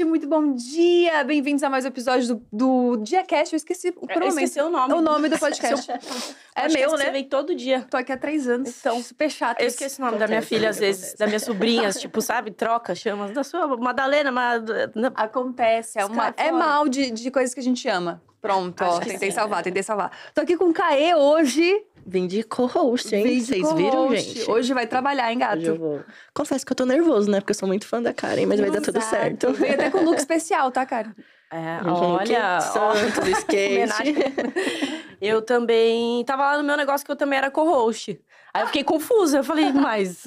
Gente, muito bom dia! Bem-vindos a mais um episódio do, do Diacast. Eu esqueci o pronome. esqueci o nome. o nome do podcast. é meu, Você né? vem todo dia. Tô aqui há três anos. Então, super chato. Eu esqueci o nome da minha filha, às vezes, acontece. das minhas sobrinhas, tipo, sabe? Troca, chama da sua Madalena, mas. Acontece. É, uma, é mal de, de coisas que a gente ama. Pronto, ó. Tentei sim. salvar, tentei salvar. Tô aqui com o Caê hoje. Vim de co-host, hein? Vem de Vocês viram, co-host. gente? Hoje vai trabalhar, hein, gato? Hoje eu vou. Confesso que eu tô nervoso, né? Porque eu sou muito fã da Karen, mas vai dar tudo Exato. certo. Veio até com look especial, tá, cara? É, olha. santo do skate. homenagem. Eu também tava lá no meu negócio que eu também era co-host. Aí eu fiquei confusa. Eu falei, mas.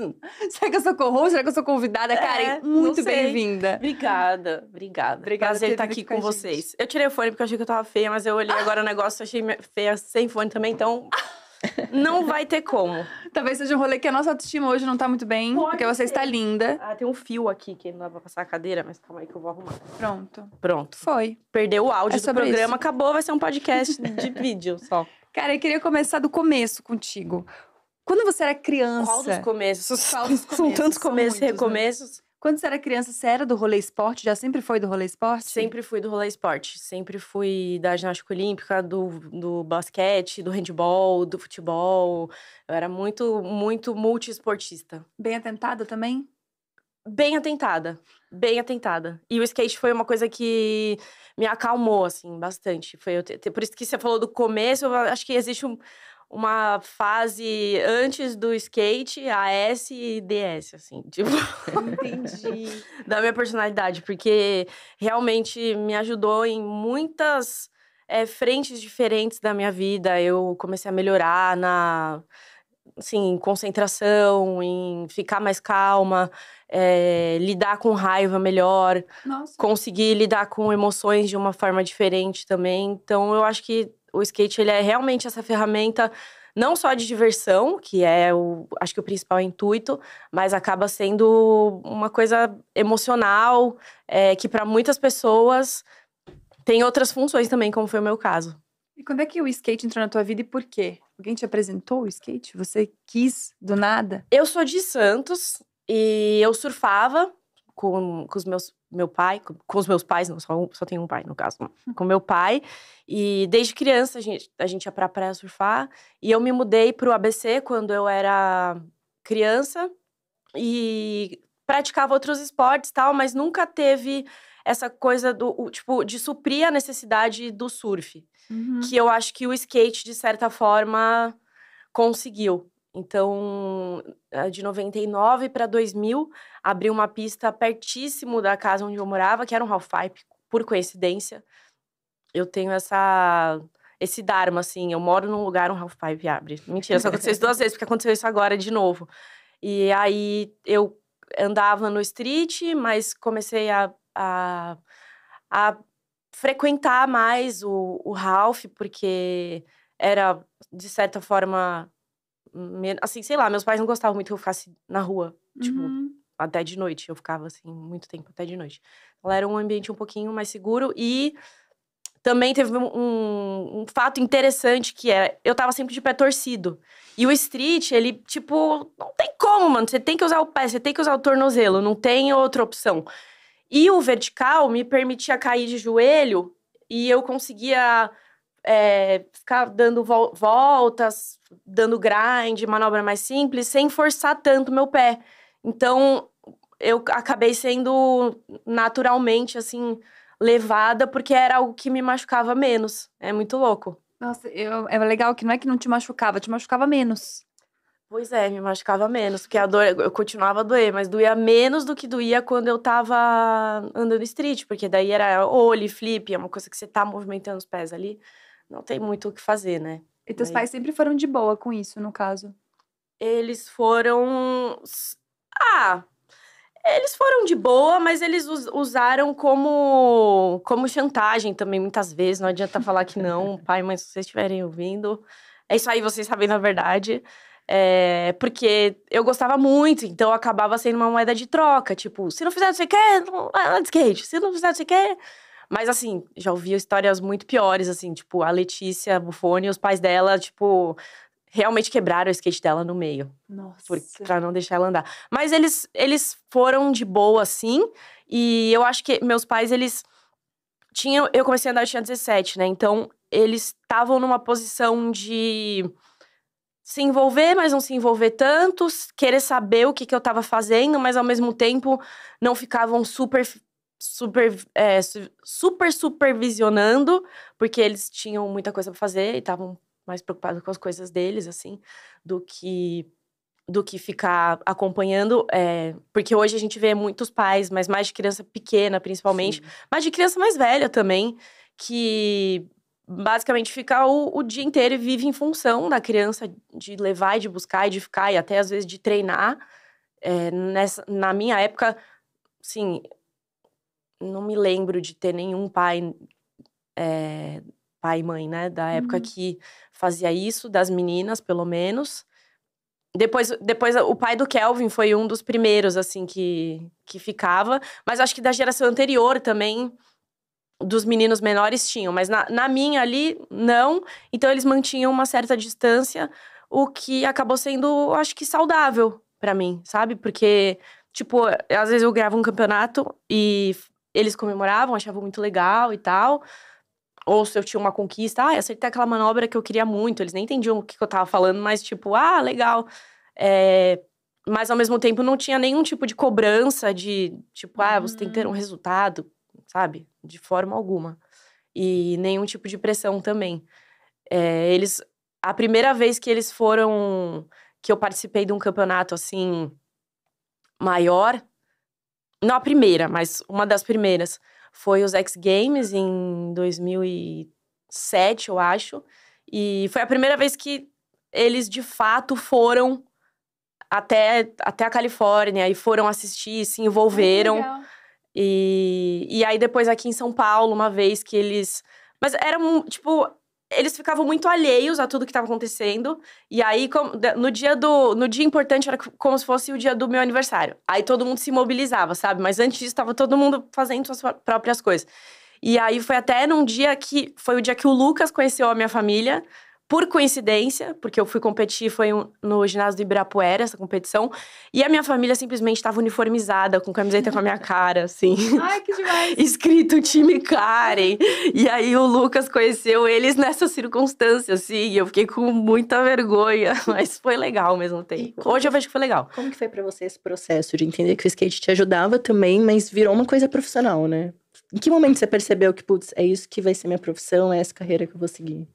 Será que eu sou co-host? Será que eu sou convidada? É, Karen, muito bem-vinda. Obrigada, obrigada. Obrigada Prazer por estar aqui com com vocês. Eu tirei o fone porque eu achei que eu tava feia, mas eu olhei agora o negócio e achei feia sem fone também, então. Não vai ter como. Talvez seja um rolê que a nossa autoestima hoje não tá muito bem, Pode porque você ser. está linda. Ah, tem um fio aqui que não dá pra passar a cadeira, mas calma aí que eu vou arrumar. Pronto. Pronto. Foi. Perdeu o áudio É do programa, isso. acabou, vai ser um podcast de vídeo só. Cara, eu queria começar do começo contigo. Quando você era criança. Qual dos começos? Qual dos São começos? tantos São começos e muitos, né? Quando você era criança, você era do rolê esporte? Já sempre foi do rolê esporte? Sempre fui do rolê esporte. Sempre fui da ginástica olímpica, do, do basquete, do handball, do futebol. Eu era muito, muito multiesportista. Bem atentada também? Bem atentada. Bem atentada. E o skate foi uma coisa que me acalmou, assim, bastante. Foi por isso que você falou do começo, eu acho que existe um- uma fase antes do skate, AS e DS, assim. Tipo, Entendi. da minha personalidade, porque realmente me ajudou em muitas eh, frentes diferentes da minha vida. Eu comecei a melhorar na assim, concentração, em ficar mais calma, eh, lidar com raiva melhor, Nossa. conseguir lidar com emoções de uma forma diferente também. Então, eu acho que o skate ele é realmente essa ferramenta não só de diversão, que é o acho que o principal intuito, mas acaba sendo uma coisa emocional eh, que para muitas pessoas tem outras funções também, como foi o meu caso. E quando é que o skate entrou na tua vida e por quê? Alguém te apresentou o skate? Você quis do nada? Eu sou de Santos e eu surfava com, com os meus meu pai, com, com os meus pais, não, só, só tenho um pai no caso, com meu pai. E desde criança a gente, a gente ia pra praia surfar. E eu me mudei pro ABC quando eu era criança e praticava outros esportes tal, mas nunca teve essa coisa do, tipo, de suprir a necessidade do surf Uhum. que eu acho que o skate, de certa forma, conseguiu. Então, eh, de 99 para 2000, abri uma pista pertíssimo da casa onde eu morava, que era um half-pipe, por coincidência. Eu tenho essa esse dharma, assim, eu moro num lugar, um half-pipe abre. Mentira, só aconteceu isso duas vezes, porque aconteceu isso agora de novo. E aí, eu andava no street, mas comecei a, a, a frequentar mais o, o Ralph, porque era, de certa forma, assim, sei lá, meus pais não gostavam muito que eu ficasse na rua, tipo, Uhum. até de noite. Eu ficava, assim, muito tempo até de noite. Então, era um ambiente um pouquinho mais seguro e também teve um, um- um fato interessante que é, eu tava sempre de pé torcido. E o street, ele, tipo, não tem como, mano. Você tem que usar o pé, você tem que usar o tornozelo, não tem outra opção. E o vertical me permitia cair de joelho e eu conseguia é, ficar dando vol- voltas, dando grind, manobra mais simples, sem forçar tanto meu pé. Então, eu acabei sendo naturalmente, assim, levada, porque era algo que me machucava menos. É muito louco. Nossa, eu, é legal que não é que não te machucava, te machucava menos. Pois é, me machucava menos, porque a dor, eu continuava a doer, mas doía menos do que doía quando eu tava andando street, porque daí era olho, flip, é uma coisa que você tá movimentando os pés ali, não tem muito o que fazer, né? E teus Aí- pais sempre foram de boa com isso, no caso. Eles foram. Ah! Eles foram de boa, mas eles us- usaram como, como chantagem também, muitas vezes. Não adianta falar que não, pai, mas se vocês estiverem ouvindo. É isso aí, vocês sabem na verdade. É, porque eu gostava muito, então acabava sendo uma moeda de troca. Tipo, se não fizer o que você quer, não de skate. Se não fizer o que você quer. Mas assim, já ouvi histórias muito piores, assim, tipo, a Letícia Buffoni, os pais dela, tipo, realmente quebraram o skate dela no meio. Nossa. Por, pra não deixar ela andar. Mas eles, eles foram de boa, sim. E eu acho que meus pais, eles tinham. Eu comecei a andar, eu tinha 17, né? Então, eles estavam numa posição de se envolver, mas não se envolver tanto, querer saber o que, que eu tava fazendo, mas ao mesmo tempo não ficavam super. Super, é, super supervisionando, porque eles tinham muita coisa pra fazer e estavam mais preocupados com as coisas deles, assim, do que do que ficar acompanhando, é, porque hoje a gente vê muitos pais, mas mais de criança pequena, principalmente, Sim. mas de criança mais velha também, que basicamente fica o, o, dia inteiro e vive em função da criança, de levar e de buscar e de ficar, e até às vezes de treinar. É, nessa, na minha época, sim, não me lembro de ter nenhum pai é, pai e mãe, né? Da época uhum. que fazia isso, das meninas, pelo menos. Depois, depois o pai do Kelvin foi um dos primeiros, assim, que, que ficava. Mas acho que da geração anterior também, dos meninos menores tinham. Mas na, na minha ali, não. Então eles mantinham uma certa distância, o que acabou sendo, acho que, saudável para mim, sabe? Porque, tipo, às vezes eu gravo um campeonato e eles comemoravam, achavam muito legal e tal ou se eu tinha uma conquista, ah, acertei aquela manobra que eu queria muito, eles nem entendiam o que, eu tava falando, mas tipo, ah, legal. É... Mas ao mesmo tempo não tinha nenhum tipo de cobrança de, tipo, ah, você tem que ter um hum. resultado, sabe? De forma alguma. E nenhum tipo de pressão também. É, eles, a primeira vez que eles foram, que eu participei de um campeonato assim, maior, não a primeira, mas uma das primeiras, foi os X Games em 2007, eu acho. E foi a primeira vez que eles de fato foram até, até a Califórnia e foram assistir, se envolveram. E, e aí depois aqui em São Paulo, uma vez que eles. Mas era tipo, eles ficavam muito alheios a tudo que estava acontecendo. E aí, no dia do. No dia importante, era como se fosse o dia do meu aniversário. Aí todo mundo se mobilizava, sabe? Mas antes disso, estava todo mundo fazendo suas próprias coisas. E aí foi até num dia que. Foi o dia que o Lucas conheceu a minha família por coincidência, porque eu fui competir, foi no ginásio do Ibirapuera, essa competição, e a minha família simplesmente estava uniformizada, com camiseta com a minha cara, assim. Ai, que demais! Escrito time Karen. E aí o Lucas conheceu eles nessa circunstância, assim, e eu fiquei com muita vergonha, mas foi legal ao mesmo tempo. Hoje eu vejo que foi legal. Como que foi para você esse processo de entender que o skate te ajudava também, mas virou uma coisa profissional, né? Em que momento você percebeu que, putz, é isso que vai ser minha profissão, é essa carreira que eu vou seguir?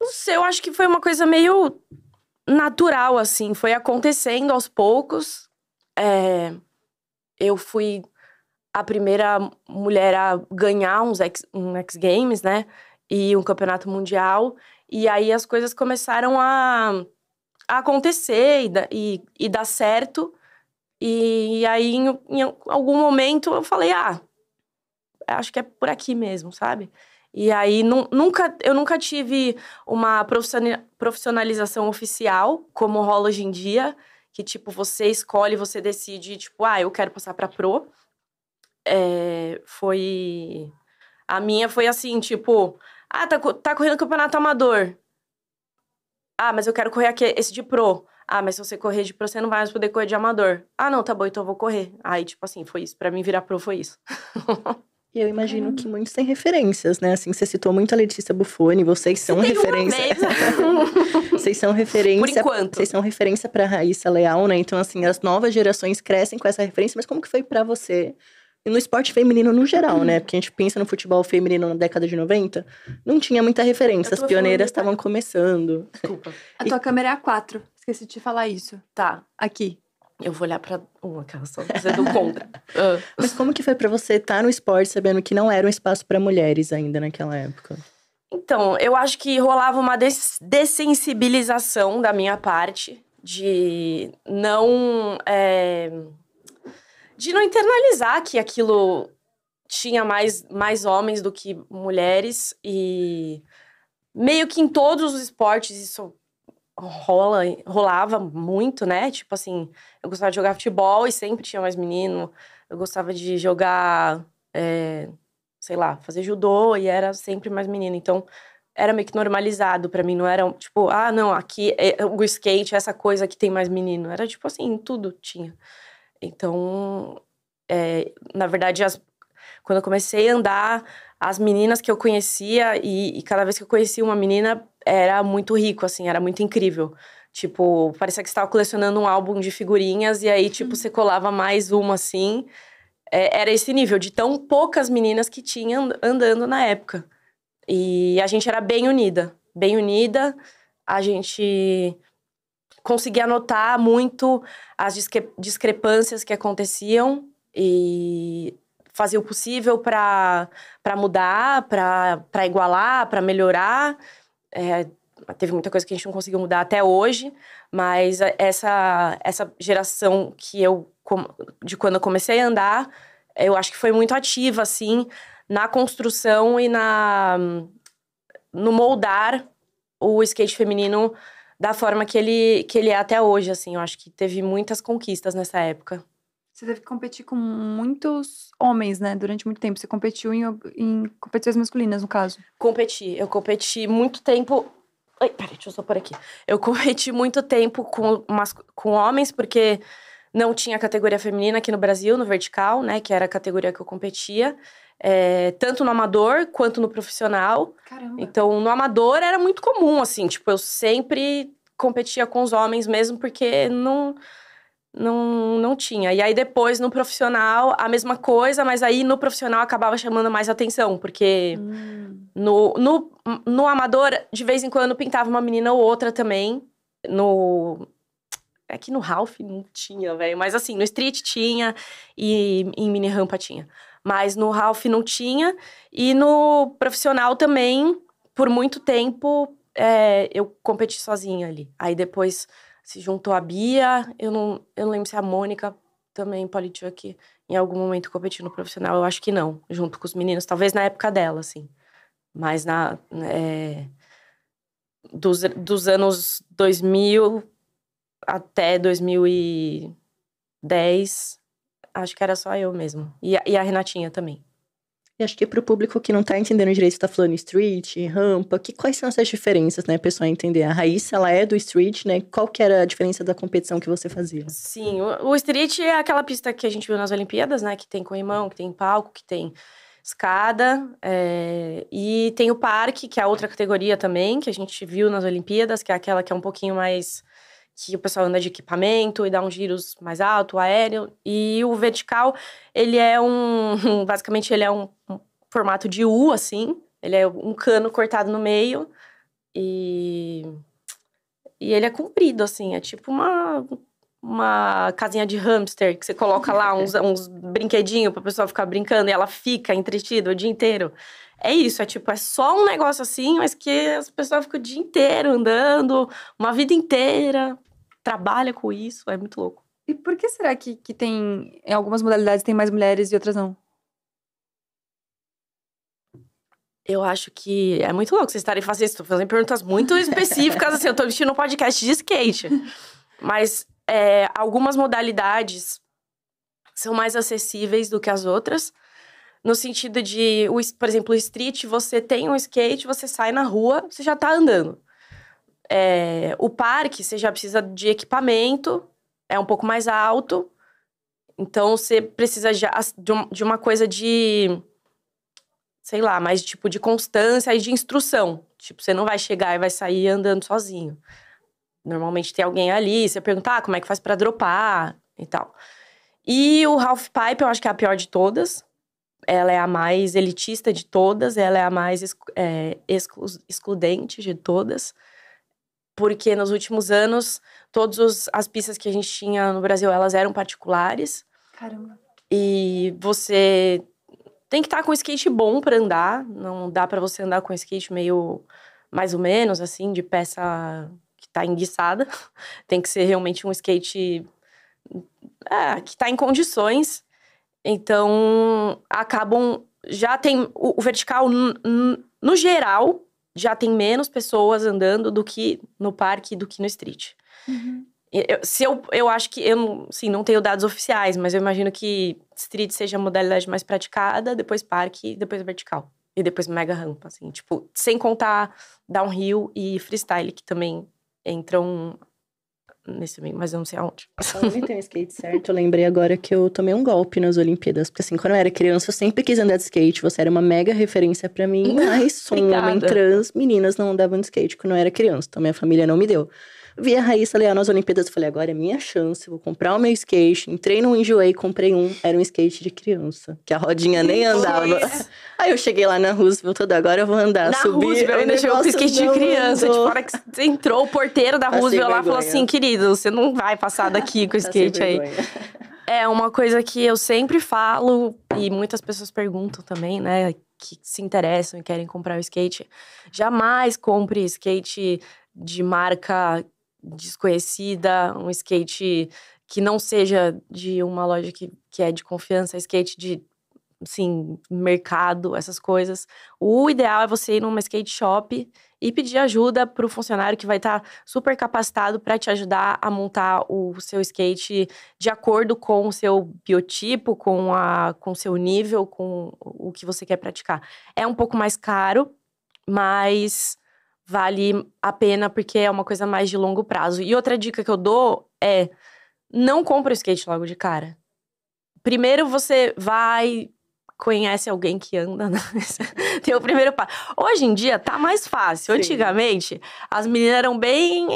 Não sei, eu acho que foi uma coisa meio natural, assim. Foi acontecendo aos poucos. É, eu fui a primeira mulher a ganhar uns X, um X Games, né? E um campeonato mundial. E aí as coisas começaram a, a acontecer e, e, e dar certo. E, e aí, em, em algum momento, eu falei, ah, acho que é por aqui mesmo, sabe? E aí, nunca, eu nunca tive uma profissionalização oficial, como rola hoje em dia, que, tipo, você escolhe, você decide, tipo, ah, eu quero passar pra pro. É, foi... A minha foi assim, tipo, ah, tá, tá correndo campeonato amador. Ah, mas eu quero correr aqui, esse de pro. Ah, mas se você correr de pro, você não vai mais poder correr de amador. Ah, não, tá bom, então eu vou correr. Aí, tipo assim, foi isso. Pra mim, virar pro foi isso. E eu imagino que muitos têm referências, né? Assim, você citou muito a Letícia Buffoni, vocês são referência. vocês são referência. Por enquanto. Vocês são referência para Raíssa Leal, né? Então, assim, as novas gerações crescem com essa referência, mas como que foi para você? E no esporte feminino no geral, né? Porque a gente pensa no futebol feminino na década de 90, não tinha muita referência. As pioneiras estavam começando. Desculpa. A tua câmera é a 4. Esqueci de te falar isso. Tá. Aqui. Eu vou olhar pra uma, aquela só dizendo contra. Uh. Mas como que foi para você estar no esporte sabendo que não era um espaço para mulheres ainda naquela época? Então, eu acho que rolava uma des dessensibilização da minha parte de não. É, de não internalizar que aquilo tinha mais, mais homens do que mulheres e meio que em todos os esportes isso rola, rolava muito, né? Tipo assim, eu gostava de jogar futebol e sempre tinha mais menino. Eu gostava de jogar, é, sei lá, fazer judô e era sempre mais menino. Então, era meio que normalizado para mim. Não era tipo, ah, não, aqui é, o skate, essa coisa que tem mais menino. Era tipo assim, tudo tinha. Então, é, na verdade, as, quando eu comecei a andar, as meninas que eu conhecia, e, e, cada vez que eu conhecia uma menina, era muito rico, assim, era muito incrível. Tipo, parecia que você estava colecionando um álbum de figurinhas, e aí, tipo, você colava mais uma, assim. É, era esse nível de tão poucas meninas que tinham andando na época. E a gente era bem unida, bem unida. A gente conseguia notar muito as discre discrepâncias que aconteciam e fazer o possível para mudar, para igualar, para melhorar. É, teve muita coisa que a gente não conseguiu mudar até hoje, mas essa, essa geração que eu, de quando eu comecei a andar, eu acho que foi muito ativa, assim, na construção e na no moldar o skate feminino da forma que ele, que ele é até hoje, assim. Eu acho que teve muitas conquistas nessa época. Você teve que competir com muitos homens, né? Durante muito tempo. Você competiu em, em competições masculinas, no caso. Competi. Eu competi muito tempo. Ai, peraí, deixa eu só por aqui. Eu competi muito tempo com, mas, com homens, porque não tinha categoria feminina aqui no Brasil, no vertical, né? Que era a categoria que eu competia. É, tanto no amador quanto no profissional. Caramba. Então, no amador era muito comum, assim, tipo, eu sempre competia com os homens mesmo, porque não, não, não tinha. E aí depois no profissional, a mesma coisa, mas aí no profissional acabava chamando mais atenção, porque hum. no, no, no amador, de vez em quando pintava uma menina ou outra também. No. É que no Ralph não tinha, velho. Mas assim, no Street tinha e em mini rampa tinha. Mas no Ralph não tinha. E no profissional também, por muito tempo, é, eu competi sozinha ali. Aí depois se juntou a Bia, eu não, eu não lembro se a Mônica também Polichuk em algum momento competiu no profissional, eu acho que não, junto com os meninos, talvez na época dela, assim. Mas na. É, dos, dos anos 2000 até 2010, acho que era só eu mesmo. E e a Renatinha também. E acho que para o público que não está entendendo direito, está falando street, rampa, que, quais são essas diferenças, né, pessoal entender? A Raíssa, ela é do street, né? Qual que era a diferença da competição que você fazia? Sim, o, o street é aquela pista que a gente viu nas Olimpíadas, né? Que tem corrimão, que tem palco, que tem escada. É... E tem o parque, que é outra categoria também, que a gente viu nas Olimpíadas, que é aquela que é um pouquinho mais que o pessoal anda de equipamento e dá uns giros mais alto, aéreo. E o vertical, ele é um. Basicamente, ele é um, um formato de U, assim. Ele é um cano cortado no meio. E. E ele é comprido, assim. É tipo uma. Uma casinha de hamster que você coloca lá uns, uns brinquedinhos pra pessoa ficar brincando e ela fica entretida o dia inteiro. É isso, é tipo, é só um negócio assim, mas que as pessoas ficam o dia inteiro andando, uma vida inteira trabalha com isso, é muito louco. E por que será que, que tem, em algumas modalidades, tem mais mulheres e outras não? Eu acho que é muito louco vocês estarem fazendo isso. Estou fazendo perguntas muito específicas, assim, eu tô vestindo um podcast de skate. Mas é, algumas modalidades são mais acessíveis do que as outras. No sentido de, por exemplo, o street, você tem um skate, você sai na rua, você já tá andando. É, o parque, você já precisa de equipamento, é um pouco mais alto. Então, você precisa de, de uma coisa de. Sei lá, mais tipo de constância e de instrução. Tipo, você não vai chegar e vai sair andando sozinho. Normalmente tem alguém ali, você pergunta ah, como é que faz para dropar e tal. E o Half Pipe, eu acho que é a pior de todas. Ela é a mais elitista de todas, ela é a mais é, excludente de todas porque nos últimos anos, todas as pistas que a gente tinha no Brasil, elas eram particulares. Caramba. E você tem que estar com skate bom para andar, não dá para você andar com skate meio mais ou menos assim, de peça que tá enguiçada. tem que ser realmente um skate é, que tá em condições. Então, acabam já tem o, o vertical no geral já tem menos pessoas andando do que no parque do que no street. Uhum. Eu, se eu, eu acho que eu sim, não tenho dados oficiais, mas eu imagino que street seja a modalidade mais praticada, depois parque, depois vertical. e depois mega rampa, assim, tipo, sem contar downhill e freestyle, que também entram nesse meio, mas eu não sei aonde. Falando em ter um skate certo, eu lembrei agora que eu tomei um golpe nas Olimpíadas. Porque assim, quando eu era criança, eu sempre quis andar de skate. Você era uma mega referência para mim. Mas sou um homem trans, meninas não andavam de skate quando eu era criança. Então minha família não me deu. Vi a Raíssa Leal nas Olimpíadas falei, agora é minha chance, vou comprar o meu skate. Entrei no Enjoei, comprei um, era um skate de criança, que a rodinha nem andava. Aí eu cheguei lá na Roosevelt, toda agora eu vou andar, na subir. Roosevelt, ainda chegou com skate de criança. Tipo, a hora que você entrou, o porteiro da Roosevelt lá falou assim, querido, você não vai passar daqui com o Tá skate aí. vergonha. É uma coisa que eu sempre falo e muitas pessoas perguntam também, né? Que se interessam e querem comprar o skate. Jamais compre skate de marca desconhecida, um skate que não seja de uma loja que, que é de confiança, skate de, assim, mercado, essas coisas. O ideal é você ir numa skate shop e pedir ajuda para o funcionário que vai estar super capacitado para te ajudar a montar o seu skate de acordo com o seu biotipo, com a com o seu nível, com o que você quer praticar. É um pouco mais caro, mas vale a pena porque é uma coisa mais de longo prazo. E outra dica que eu dou é não compra o skate logo de cara. Primeiro você vai conhece alguém que anda, né? tem o primeiro passo. Hoje em dia tá mais fácil. Sim. Antigamente, as meninas eram bem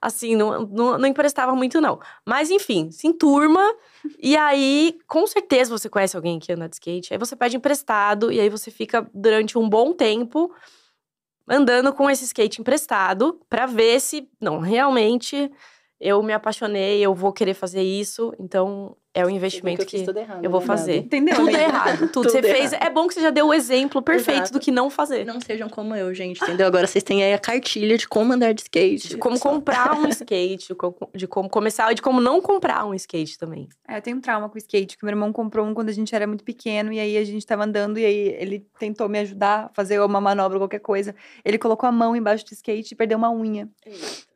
assim, não, não, não emprestavam muito, não. Mas enfim, se enturma, e aí, com certeza, você conhece alguém que anda de skate. Aí você pede emprestado, e aí você fica durante um bom tempo andando com esse skate emprestado pra ver se, não, realmente eu me apaixonei, eu vou querer fazer isso. Então, é o investimento eu fiz que errado, eu vou né, fazer. Entendeu? tudo né? errado. Tudo. Tudo você fez. errado. É bom que você já deu o exemplo perfeito Exato. do que não fazer. Não sejam como eu, gente, entendeu? Agora vocês têm aí a cartilha de como andar de skate. De como Só- comprar um skate, de como- começar e de como não comprar um skate também. É, eu tenho um trauma com skate, que meu irmão comprou um quando a gente era muito pequeno, e aí a gente tava andando, e aí ele tentou me ajudar a fazer uma manobra, qualquer coisa. Ele colocou a mão embaixo do skate e perdeu uma unha.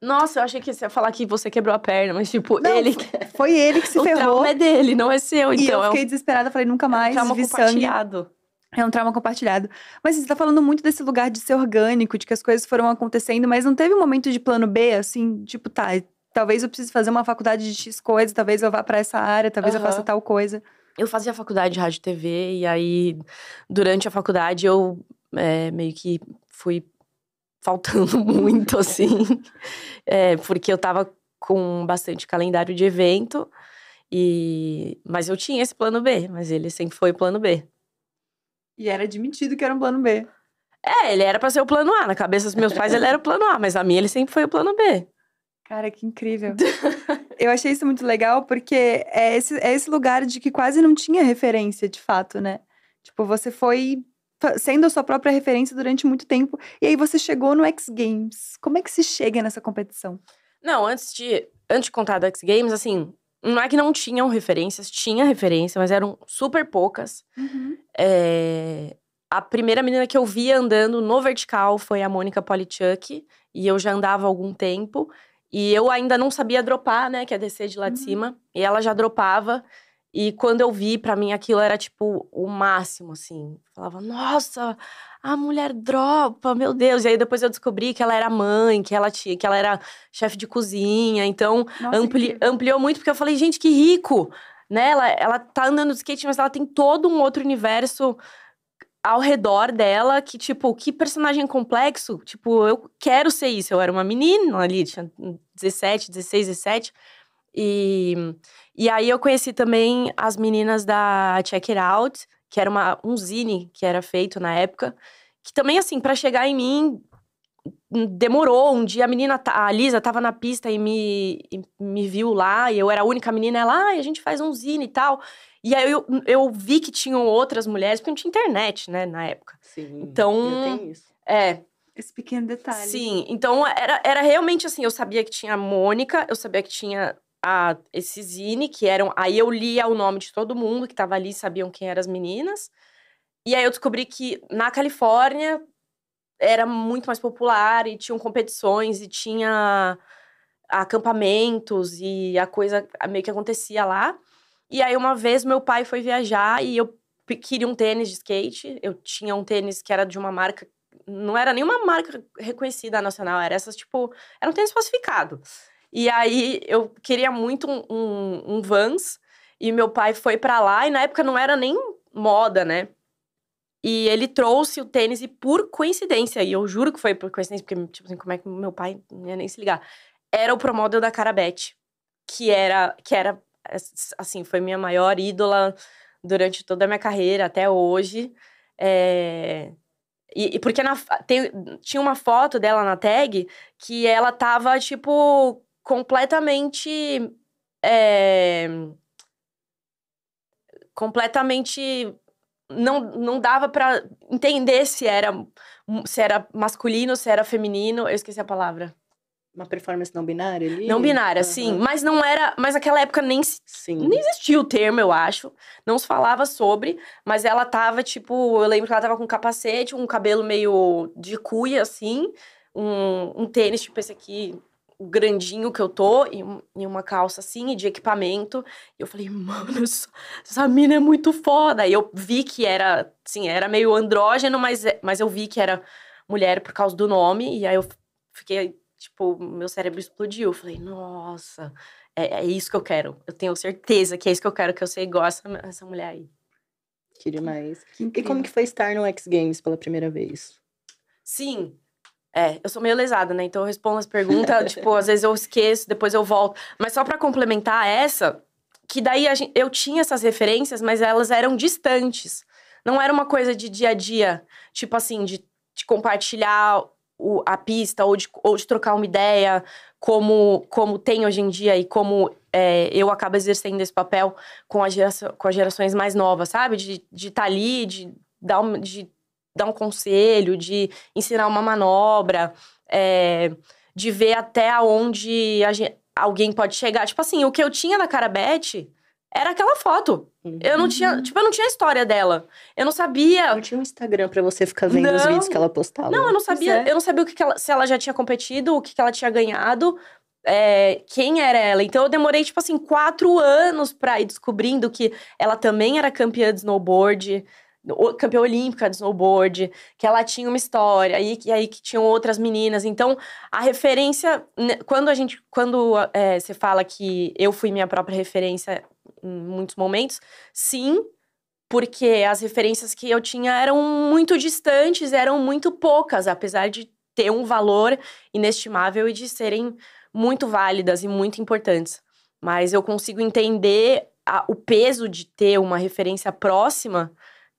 Nossa, eu achei que você ia falar que você quebrou a perna, mas tipo, Não, ele. Foi ele que se o ferrou. trauma é dele, não é seu. E Então, eu é um fiquei desesperada, falei, nunca mais, trauma vi sangue. compartilhado. É um trauma compartilhado. Mas você tá falando muito desse lugar de ser orgânico, de que as coisas foram acontecendo, mas não teve um momento de plano B, assim, tipo, tá, talvez eu precise fazer uma faculdade de X coisa, talvez eu vá pra essa área, talvez eu Aham. faça tal coisa. Eu fazia faculdade de rádio e TV, e aí, durante a faculdade, eu é, meio que fui faltando muito, assim. É, porque eu tava com bastante calendário de evento. E... Mas eu tinha esse plano B, mas ele sempre foi o plano B. E era admitido que era um plano B. É, ele era pra ser o plano A. Na cabeça dos meus pais, ele era o plano A, mas a minha ele sempre foi o plano B. Cara, que incrível. eu achei isso muito legal porque é esse, é esse lugar de que quase não tinha referência, de fato, né? Tipo, você foi sendo a sua própria referência durante muito tempo. E aí você chegou no X Games. Como é que se chega nessa competição? Não, antes de, antes de contar do X Games, assim, não é que não tinham referências, tinha referência, mas eram super poucas. É, A primeira menina que eu vi andando no vertical foi a Mônica Polichuk, e eu já andava há algum tempo. E eu ainda não sabia dropar, né, que é descer de lá de Uhum. cima. E ela já dropava. E quando eu vi, pra mim aquilo era tipo o máximo, assim. Falava, nossa, a mulher dropa, meu Deus. E aí depois eu descobri que ela era mãe, que ela tinha, que ela era chefe de cozinha. Então, Nossa, ampli- ampliou muito, porque eu falei, gente, que rico! Né? Ela, ela tá andando de skate, mas ela tem todo um outro universo ao redor dela, que, tipo, que personagem complexo. Tipo, eu quero ser isso. Eu era uma menina ali, tinha 17, 16, 17. E, e aí eu conheci também as meninas da Check It Out, que era uma, um zine que era feito na época. Que também, assim, pra chegar em mim, demorou. Um dia a menina, a Lisa, tava na pista e me, e me viu lá, e eu era a única menina, ela, ai, a gente faz um zine e tal. E aí eu, eu vi que tinham outras mulheres, porque não tinha internet, né, na época. Sim. Então- tem isso. É, Esse pequeno detalhe. sim. Então era, era realmente assim, eu sabia que tinha a Mônica, eu sabia que tinha a, esse zine, que eram. Aí eu lia o nome de todo mundo que tava ali, sabiam quem eram as meninas. E aí eu descobri que na Califórnia era muito mais popular e tinham competições e tinha acampamentos e a coisa meio que acontecia lá. E aí uma vez meu pai foi viajar e eu queria um tênis de skate. Eu tinha um tênis que era de uma marca. Não era nenhuma marca reconhecida nacional, era essas, tipo. Era um tênis falsificado. E aí eu queria muito um, um, um Vans. E meu pai foi pra lá, e na época não era nem moda, né? E ele trouxe o tênis, e por coincidência, e eu juro que foi por coincidência, porque, tipo assim, como é que meu pai não ia nem se ligar? Era o promodel da Carabete, que era, que era, assim, foi minha maior ídola durante toda a minha carreira, até hoje. É... E, e porque na, tem, tinha uma foto dela na tag que ela tava, tipo, completamente. É... Completamente. Não, não dava pra entender se era, se era masculino, se era feminino. Eu esqueci a palavra. Uma performance não binária ali? Não binária, Aham. sim. Mas não era. Mas naquela época nem Sim. nem existia o termo, eu acho. Não se falava sobre, mas ela tava, tipo, eu lembro que ela tava com um capacete, um cabelo meio de cuia, assim, um, um tênis, tipo esse aqui, o grandinho que eu tô, e, um- e uma calça assim, e de equipamento. E eu falei, mano, essa, essa mina é muito foda. E eu vi que era, assim, era meio andrógeno, mas, é- mas eu vi que era mulher por causa do nome, e aí eu fiquei, tipo, meu cérebro explodiu. Eu falei, nossa. É, é isso que eu quero. Eu tenho certeza que é isso que eu quero, que eu ser igual essa, essa mulher aí. Que demais. Que E como que foi estar no X Games pela primeira vez? Sim. É, eu sou meio lesada, né? Então eu respondo as perguntas, tipo, às vezes eu esqueço, depois eu volto. Mas só pra complementar essa, que daí a gen- eu tinha essas referências, mas elas eram distantes. Não era uma coisa de dia a dia, tipo assim, de, de compartilhar o- a pista ou de, ou de trocar uma ideia, como, como tem hoje em dia e como é, eu acabo exercendo esse papel com, a geração, com as gerações mais novas, sabe? De estar de tá ali, de dar, um, de dar um conselho, de ensinar uma manobra, é, de ver até onde a gen- alguém pode chegar. Tipo assim, o que eu tinha na Carabete era aquela foto. Eu não tinha, Uhum. tipo, eu não tinha a história dela. Eu não sabia Não tinha um Instagram pra você ficar vendo os Não. vídeos que ela postava. não, eu não sabia. é. Eu não sabia o que, que ela, se ela já tinha competido, o que, que ela tinha ganhado, é, quem era ela. Então eu demorei, tipo assim, quatro anos pra ir descobrindo que ela também era campeã de snowboard, campeã olímpica de snowboard, que ela tinha uma história, e, e aí que tinham outras meninas. Então, a referência, né, quando a gente, quando é, você fala que eu fui minha própria referência em muitos momentos, sim, porque as referências que eu tinha eram muito distantes, eram muito poucas, apesar de ter um valor inestimável e de serem muito válidas e muito importantes. Mas eu consigo entender a- o peso de ter uma referência próxima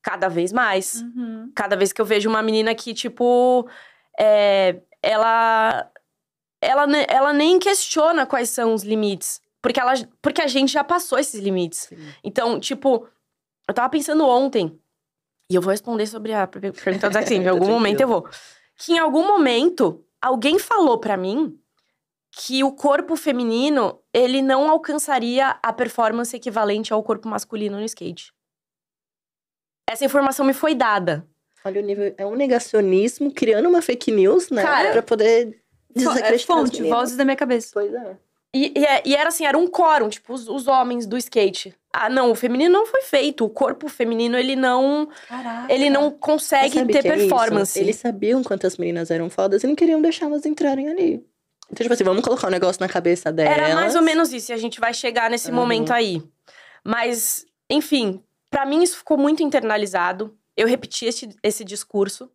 cada vez mais. Uhum. Cada vez que eu vejo uma menina que, tipo, é, ela, ela, ela nem questiona quais são os limites. Porque, ela, porque a gente já passou esses limites. Sim. Então, tipo, eu tava pensando ontem, e eu vou responder sobre a per- pergunta do Zack Em algum momento eu vou. Que em algum momento, alguém falou pra mim que o corpo feminino, ele não alcançaria a performance equivalente ao corpo masculino no skate. Essa informação me foi dada. Olha o nível. É um negacionismo criando uma fake news, né? Cara, pra poder é desacreditar fonte, vozes da minha cabeça. Pois é. E, e é- e era assim, era um quórum, tipo, os, os homens do skate. Ah, não, o feminino não foi feito. O corpo feminino, ele não, Caraca. ele não consegue ter é performance. Eles sabiam quantas meninas eram fodas e não queriam deixar elas entrarem ali. Então, tipo assim, vamos colocar um negócio na cabeça delas. Era mais ou menos isso, e a gente vai chegar nesse Uhum. momento aí. Mas, enfim, pra mim isso ficou muito internalizado. Eu repeti esse, esse discurso.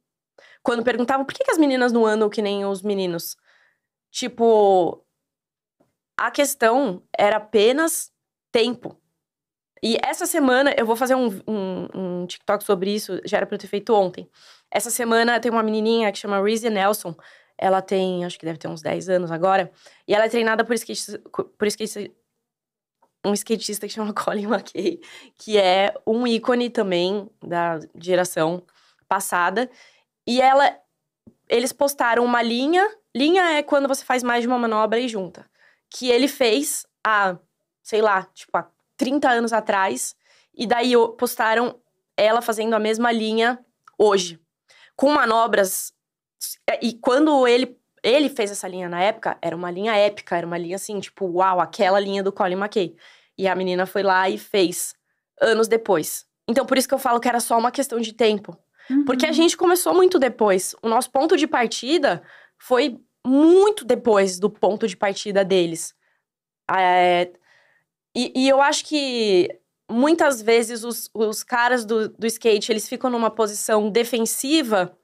Quando perguntavam por que, que as meninas não andam que nem os meninos. Tipo, a questão era apenas tempo. E essa semana, eu vou fazer um, um, um TikTok sobre isso, já era pra eu ter feito ontem. Essa semana tem uma menininha que chama Reese Nelson. Ela tem, acho que deve ter uns 10 anos agora. E ela é treinada por, skate, por skate, um skatista que chama Colin McKay, que é um ícone também da geração passada. E ela, eles postaram uma linha. Linha é quando você faz mais de uma manobra e junta. Que ele fez há, sei lá, tipo, há 30 anos atrás. E daí postaram ela fazendo a mesma linha hoje. Com manobras. E quando ele ele fez essa linha na época, era uma linha épica, era uma linha assim, tipo, uau, aquela linha do Colin McKay. E a menina foi lá e fez anos depois. Então, por isso que eu falo que era só uma questão de tempo. Uhum. Porque a gente começou muito depois. O nosso ponto de partida foi muito depois do ponto de partida deles. É, e, e eu acho que muitas vezes os, os caras do, do skate, eles ficam numa posição defensiva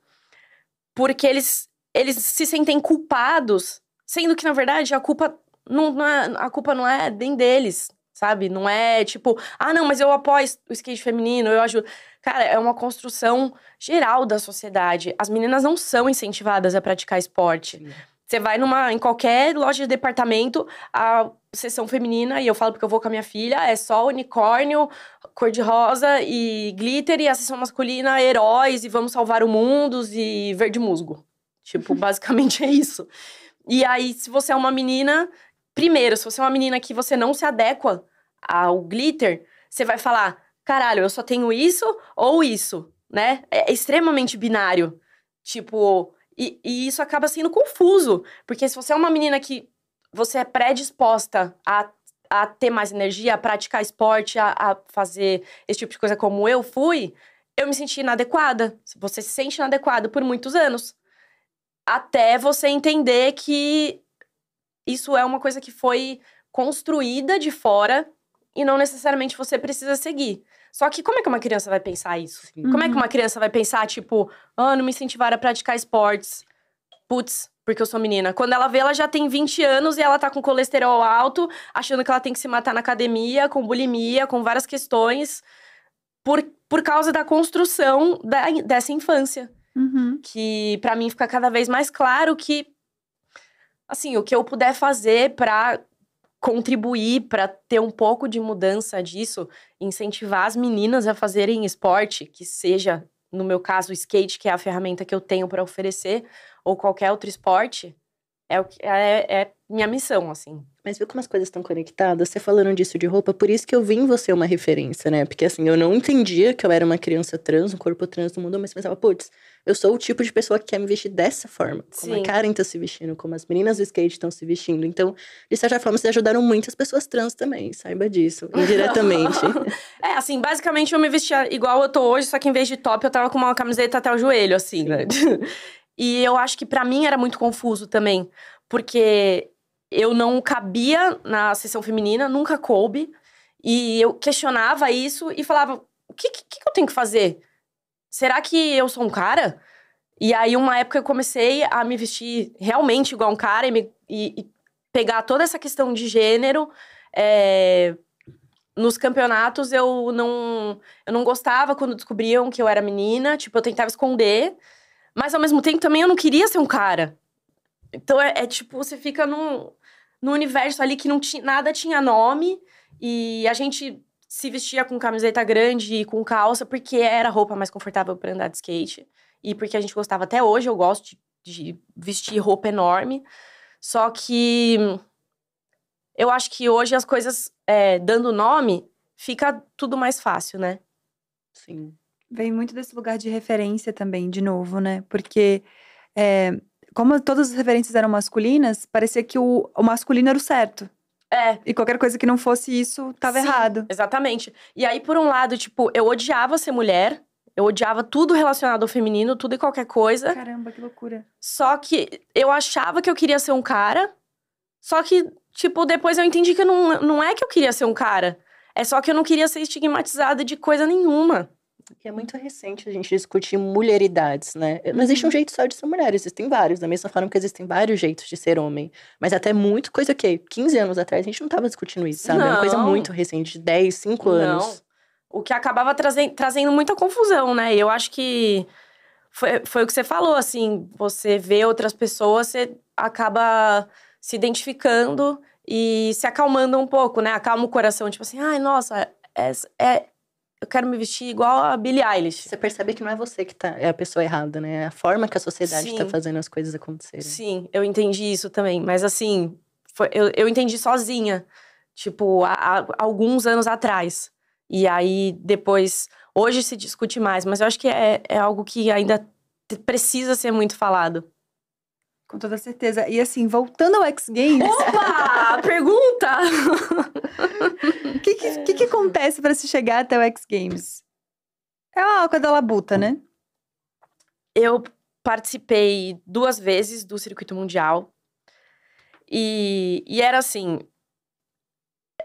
porque eles, eles se sentem culpados, sendo que, na verdade, a culpa não, não é, a culpa não é nem deles, sabe? Não é tipo, ah, não, mas eu apoio o skate feminino, eu ajudo. Cara, é uma construção geral da sociedade. As meninas não são incentivadas a praticar esporte. Sim. Você vai numa, em qualquer loja de departamento, a sessão feminina, e eu falo porque eu vou com a minha filha, é só unicórnio, cor-de-rosa e glitter, e a sessão masculina, heróis, e vamos salvar o mundo, e verde musgo. Tipo, basicamente é isso. E aí, se você é uma menina, primeiro, se você é uma menina que você não se adequa ao glitter, você vai falar, caralho, eu só tenho isso ou isso, né? É extremamente binário. Tipo, e, e isso acaba sendo confuso. Porque se você é uma menina que você é predisposta a, a ter mais energia, a praticar esporte, a, a fazer esse tipo de coisa como eu fui, eu me senti inadequada. Você se sente inadequada por muitos anos. Até você entender que isso é uma coisa que foi construída de fora e não necessariamente você precisa seguir. Só que como é que uma criança vai pensar isso? Como é que Uhum. uma criança vai pensar, tipo, ah, não me incentivaram a praticar esportes? Putz, porque eu sou menina. Quando ela vê, ela já tem 20 anos e ela tá com colesterol alto, achando que ela tem que se matar na academia, com bulimia, com várias questões, por, por causa da construção da, dessa infância. Uhum. Que pra mim fica cada vez mais claro que, assim, o que eu puder fazer pra contribuir pra ter um pouco de mudança disso, incentivar as meninas a fazerem esporte, que seja, no meu caso, o skate, que é a ferramenta que eu tenho pra oferecer, ou qualquer outro esporte, é, o que, é, é minha missão, assim. Mas viu como as coisas estão conectadas? Você falando disso de roupa, por isso que eu vi em você uma referência, né? Porque assim, eu não entendia que eu era uma criança trans, um corpo trans no mundo, mas pensava, putz, eu sou o tipo de pessoa que quer me vestir dessa forma. Como Sim. a Karen tá se vestindo, como as meninas do skate estão se vestindo. Então, de certa forma, vocês ajudaram muitas pessoas trans também, saiba disso, indiretamente. É, assim, basicamente eu me vestia igual eu tô hoje, só que em vez de top eu tava com uma camiseta até o joelho, assim, né? E eu acho que pra mim era muito confuso também, porque eu não cabia na sessão feminina, nunca coube, e eu questionava isso e falava: o que, que, que eu tenho que fazer? Será que eu sou um cara? E aí, uma época, eu comecei a me vestir realmente igual um cara e, me- e- e pegar toda essa questão de gênero. é, nos campeonatos eu não eu não gostava quando descobriam que eu era menina, tipo, eu tentava esconder, mas ao mesmo tempo também eu não queria ser um cara. Então é, é tipo, você fica num, num universo ali que não tinha, nada tinha nome e a gente se vestia com camiseta grande e com calça porque era a roupa mais confortável para andar de skate e porque a gente gostava até hoje, eu gosto de, de vestir roupa enorme. Só que eu acho que hoje as coisas é, dando nome fica tudo mais fácil, né? Sim. Vem muito desse lugar de referência também, de novo, né? Porque é, como todas as referências eram masculinas, parecia que o, o masculino era o certo. É, E qualquer coisa que não fosse isso, tava Sim. errado. exatamente. E aí, por um lado, tipo, eu odiava ser mulher, eu odiava tudo relacionado ao feminino, tudo e qualquer coisa. Caramba, que loucura. Só que eu achava que eu queria ser um cara. Só que, tipo, depois eu entendi que não, não é que eu queria ser um cara. É só que eu não queria ser estigmatizada de coisa nenhuma. E é muito recente a gente discutir mulheridades, né? Não existe um jeito só de ser mulher, existem vários. Da mesma forma que existem vários jeitos de ser homem. Mas até muito coisa que 15 anos atrás a gente não tava discutindo isso, sabe? É uma coisa Não. muito recente, de 10, 5 anos. O que acabava trazen- trazendo muita confusão, né? E eu acho que foi, foi o que você falou, assim, você vê outras pessoas, você acaba se identificando e se acalmando um pouco, né? Acalma o coração, tipo assim, ai, nossa, é, é- eu quero me vestir igual a Billie Eilish. Você percebe que não é você que tá, é a pessoa errada, né? É a forma que a sociedade tá Sim. fazendo as coisas acontecerem. Sim, eu entendi isso também, mas assim, foi- eu, eu entendi sozinha, tipo, há, há alguns anos atrás. E aí, depois, hoje se discute mais, mas eu acho que é, é algo que ainda precisa ser muito falado. Com toda certeza. E assim, voltando ao X Games, Opa! pergunta! o que, que, que que acontece pra se chegar até o X Games? É a Alca da Labuta, né? Eu participei duas vezes do circuito mundial. E, e era assim: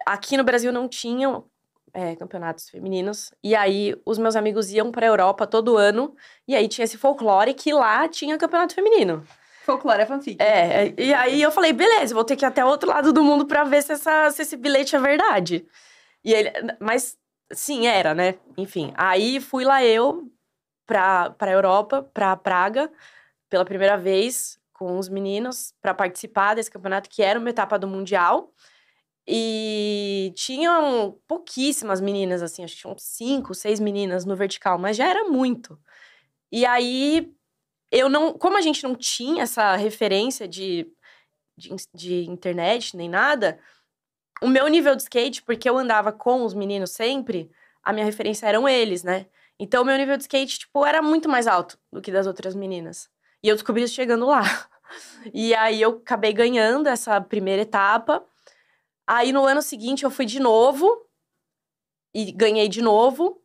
aqui no Brasil não tinham é, campeonatos femininos. E aí os meus amigos iam pra Europa todo ano. E aí tinha esse folclore que lá tinha campeonato feminino. Folclore é fanfic. É, e aí eu falei, beleza, vou ter que ir até o outro lado do mundo pra ver se, essa, se esse bilhete é verdade. E ele, mas sim, era, né? Enfim, aí fui lá eu pra, pra Europa, pra Praga, pela primeira vez com os meninos para participar desse campeonato que era uma etapa do mundial. E tinham pouquíssimas meninas, assim, acho que tinham cinco, seis meninas no vertical, mas já era muito. E aí, eu não. Como a gente não tinha essa referência de, de, de internet nem nada, o meu nível de skate, porque eu andava com os meninos sempre, a minha referência eram eles, né? Então, o meu nível de skate, tipo, era muito mais alto do que das outras meninas. E eu descobri isso chegando lá. E aí, eu acabei ganhando essa primeira etapa. Aí no ano seguinte eu fui de novo e ganhei de novo.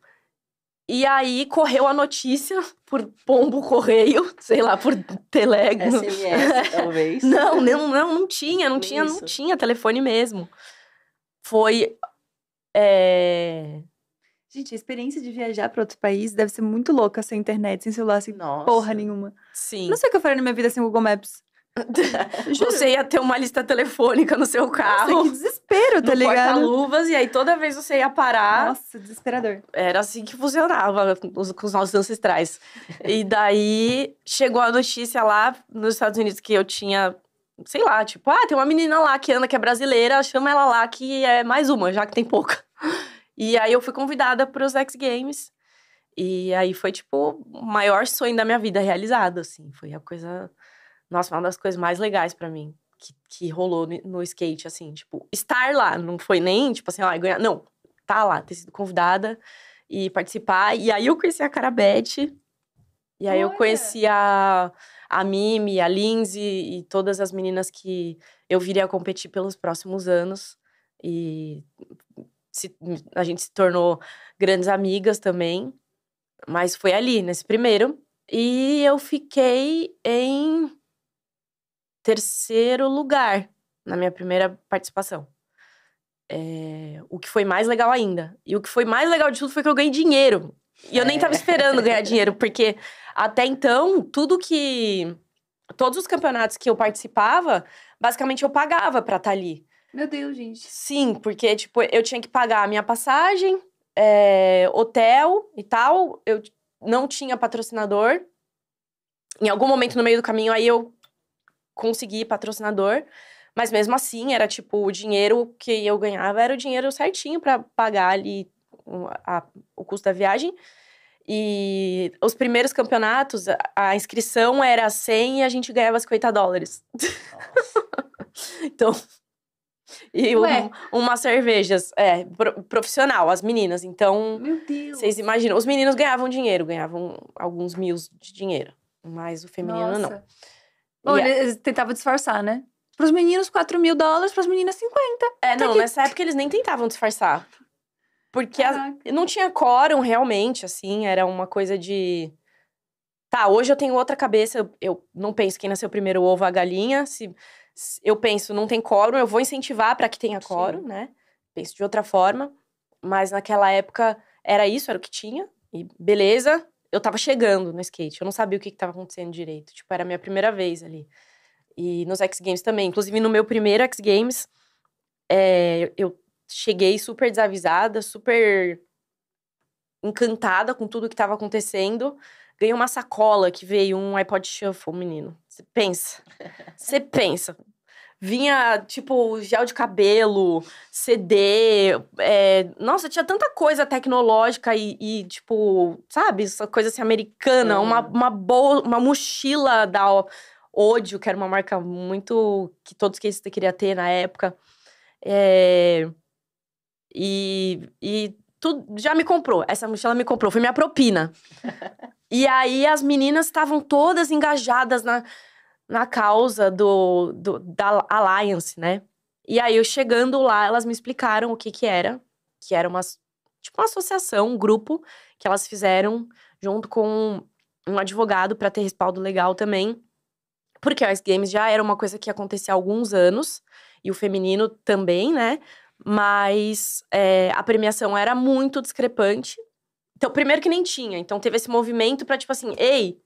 E aí correu a notícia por pombo correio, sei lá, por telego. SMS, talvez. Não, não, não, não tinha, não tinha, não tinha telefone mesmo. Foi. É... Gente, a experiência de viajar para outro país deve ser muito louca sem internet, sem celular, sem Nossa. porra nenhuma. Sim. Não sei o que eu faria na minha vida sem Google Maps. Você ia ter uma lista telefônica no seu Nossa, carro. que desespero, tá ligado? porta-luvas, e aí toda vez você ia parar. Nossa, desesperador. Era assim que funcionava os- com os nossos ancestrais. E daí chegou a notícia lá nos Estados Unidos que eu tinha, sei lá, tipo, ah, tem uma menina lá que anda que é brasileira, chama ela lá que é mais uma, já que tem pouca. E aí eu fui convidada para os X Games. E aí foi tipo o maior sonho da minha vida realizado, assim. Foi a coisa, nossa, uma das coisas mais legais para mim. Que, que rolou no- skate, assim, tipo, estar lá, não foi nem, tipo assim, ah, ganhar, não, tá lá, ter sido convidada e participar. E aí eu conheci a Carabete. E aí eu Olha! conheci a, a Mimi, a Lindsay e todas as meninas que eu viria a competir pelos próximos anos. E se- a gente se tornou grandes amigas também. Mas foi ali, nesse primeiro. E eu fiquei em terceiro lugar na minha primeira participação. É, o que foi mais legal ainda. E o que foi mais legal de tudo foi que eu ganhei dinheiro. E eu nem tava É. esperando ganhar dinheiro, porque até então, tudo que. Todos os campeonatos que eu participava, basicamente eu pagava pra estar ali. Meu Deus, gente. Sim, porque, tipo, eu tinha que pagar a minha passagem, é, hotel e tal. Eu não tinha patrocinador. Em algum momento no meio do caminho, aí eu consegui patrocinador. Mas mesmo assim, era tipo, o dinheiro que eu ganhava era o dinheiro certinho pra pagar ali o, a- o custo da viagem. E os primeiros campeonatos, a, a inscrição era 100 e a gente ganhava 50 dólares. Então. E um- umas cervejas, é, pro- profissional, as meninas. Então, Meu Deus. vocês imaginam, os meninos ganhavam dinheiro, ganhavam alguns mil de dinheiro. Mas o feminino não. Bom, a- eles tentavam disfarçar, né? Pros meninos, 4 mil dólares, pras meninas, 50. É, não, que- nessa época eles nem tentavam disfarçar. Porque as- não tinha quórum realmente, assim, era uma coisa de. Tá, hoje eu tenho outra cabeça, eu, eu não penso quem nasceu primeiro, o ovo a galinha. Se, se eu penso, não tem quórum, eu vou incentivar para que tenha Sim. quórum, né? Penso de outra forma. Mas naquela época era isso, era o que tinha. E beleza, eu tava chegando no skate, eu não sabia o que, que tava acontecendo direito. Tipo, era a minha primeira vez ali. E nos X Games também. Inclusive, no meu primeiro X Games, é, eu cheguei super desavisada, super encantada com tudo que estava acontecendo. Ganhei uma sacola que veio um iPod Shuffle, menino. Você pensa. Você pensa. Vinha, tipo, gel de cabelo, CD. é, Nossa, tinha tanta coisa tecnológica e, e, tipo, sabe? Essa coisa assim, americana. Uma, uma, bol- uma mochila da Odio, que era uma marca muito. que todos que queria ter na época. É, e, e tudo já me comprou. Essa mochila me comprou, foi minha propina. e aí as meninas estavam todas engajadas na, na causa do, do, da Alliance, né? E aí eu chegando lá, elas me explicaram o que que era. Que era umas. tipo uma associação, um grupo que elas fizeram junto com um advogado para ter respaldo legal também. Porque a Ice Games já era uma coisa que acontecia há alguns anos, e o feminino também, né? Mas é, a premiação era muito discrepante. Então, primeiro que nem tinha. Então, teve esse movimento para tipo assim, ei,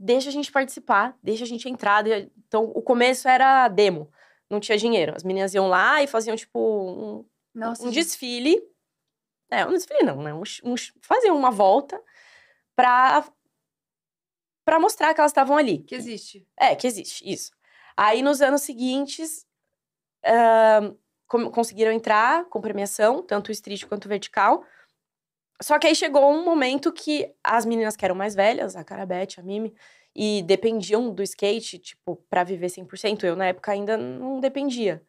deixa a gente participar, deixa a gente entrar. Então, o começo era demo, não tinha dinheiro. As meninas iam lá e faziam, tipo, um, um desfile. É, um desfile não, né? Um, um, faziam uma volta pra, pra mostrar que elas estavam ali. Que existe. É, que existe, isso. Aí, nos anos seguintes, uh, conseguiram entrar com premiação, tanto o street quanto o vertical. Só que aí chegou um momento que as meninas que eram mais velhas, a Carabete, a Mimi, e dependiam do skate, tipo, para viver 100%, eu na época ainda não dependia.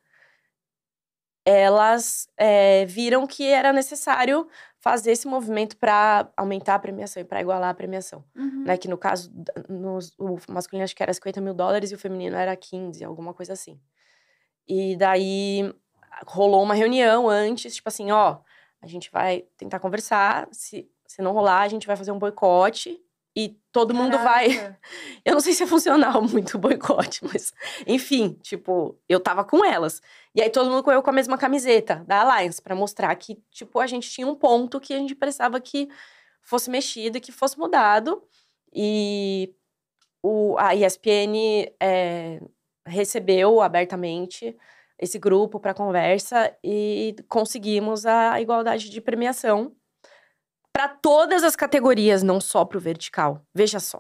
Elas é, viram que era necessário fazer esse movimento para aumentar a premiação e para igualar a premiação. Uhum. Né? Que no caso, no, o masculino acho que era 50 mil dólares e o feminino era 15, alguma coisa assim. E daí rolou uma reunião antes, tipo assim, ó, a gente vai tentar conversar, se, se não rolar, a gente vai fazer um boicote e todo Caraca. mundo vai. Eu não sei se é funcional muito o boicote, mas enfim, tipo, eu tava com elas. E aí todo mundo correu com a mesma camiseta da Alliance para mostrar que, tipo, a gente tinha um ponto que a gente precisava que fosse mexido e que fosse mudado. E o, a ESPN é, recebeu abertamente esse grupo para conversa e conseguimos a igualdade de premiação para todas as categorias, não só para o vertical. Veja só.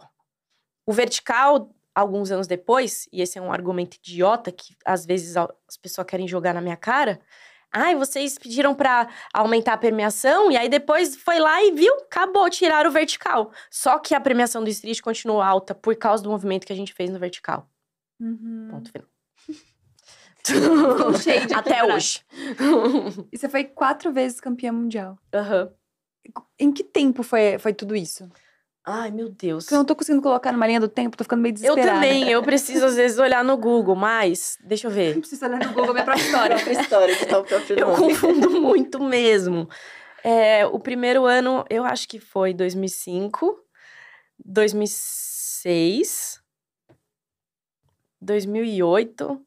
O vertical, alguns anos depois, e esse é um argumento idiota que às vezes as pessoas querem jogar na minha cara. Ai, vocês pediram para aumentar a premiação e aí depois foi lá e viu, acabou, tirar o vertical. Só que a premiação do street continuou alta por causa do movimento que a gente fez no vertical. Uhum. Ponto final. Até hoje. e você foi quatro vezes campeã mundial. Aham. Uhum. Em que tempo foi, foi tudo isso? Ai, meu Deus. Porque eu não tô conseguindo colocar numa linha do tempo, tô ficando meio desesperada. Eu também, eu preciso às vezes olhar no Google, mas deixa eu ver. Eu preciso olhar no Google minha própria história. própria história que tá o próprio Eu confundo muito mesmo. É, o primeiro ano, eu acho que foi 2005, 2006, 2008,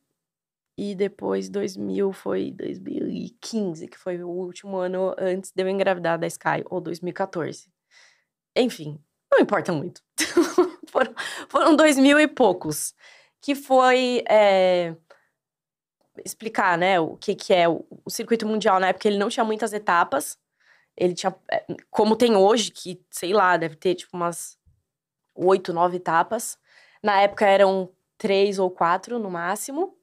e depois 2000 foi 2015, que foi o último ano antes de eu engravidar da Sky, ou 2014. Enfim, não importa muito. foram, foram dois mil e poucos. Que foi é, explicar, né, o que, que é o, o circuito mundial. Na época ele não tinha muitas etapas. Ele tinha, é, como tem hoje, que, sei lá, deve ter tipo umas oito, nove etapas. Na época eram três ou quatro no máximo.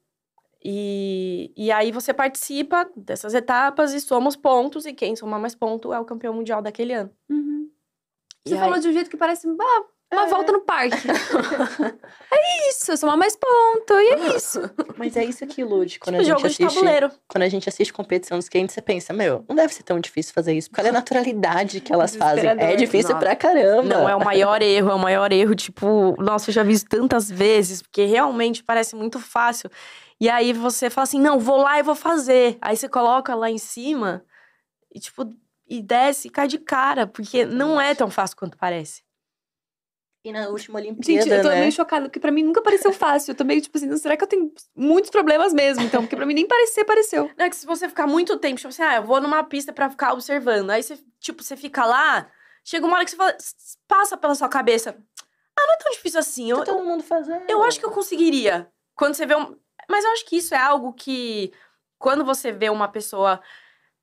E, e aí você participa dessas etapas e somos pontos, e quem somar mais ponto é o campeão mundial daquele ano. Uhum. Você falou de um jeito que parece uma, uma é. volta no parque. é isso, somar mais ponto, e é isso. Mas é isso que ilude. Quando tipo, a gente assiste, tabuleiro. Quando a gente assiste competição dos skate, você pensa, meu, não deve ser tão difícil fazer isso. Porque olha a naturalidade que elas fazem. É difícil nossa. pra caramba. Não, é o maior erro, é o maior erro. Tipo, nossa, eu já vi isso tantas vezes, porque realmente parece muito fácil. E aí você fala assim: não, vou lá e vou fazer. Aí você coloca lá em cima e, tipo, e desce e cai de cara, porque não é tão fácil quanto parece. E na última Olimpíada, Gente, eu tô né? meio chocada, porque pra mim nunca pareceu fácil. Eu tô meio tipo assim, será que eu tenho muitos problemas mesmo? Então, porque pra mim nem parecer, pareceu. Não, é que se você ficar muito tempo, tipo assim, ah, eu vou numa pista pra ficar observando. Aí você, tipo, você fica lá, chega uma hora que você fala, passa pela sua cabeça. Ah, não é tão difícil assim. Eu, tá todo mundo fazendo. Eu acho que eu conseguiria. Quando você vê um. Mas eu acho que isso é algo que, quando você vê uma pessoa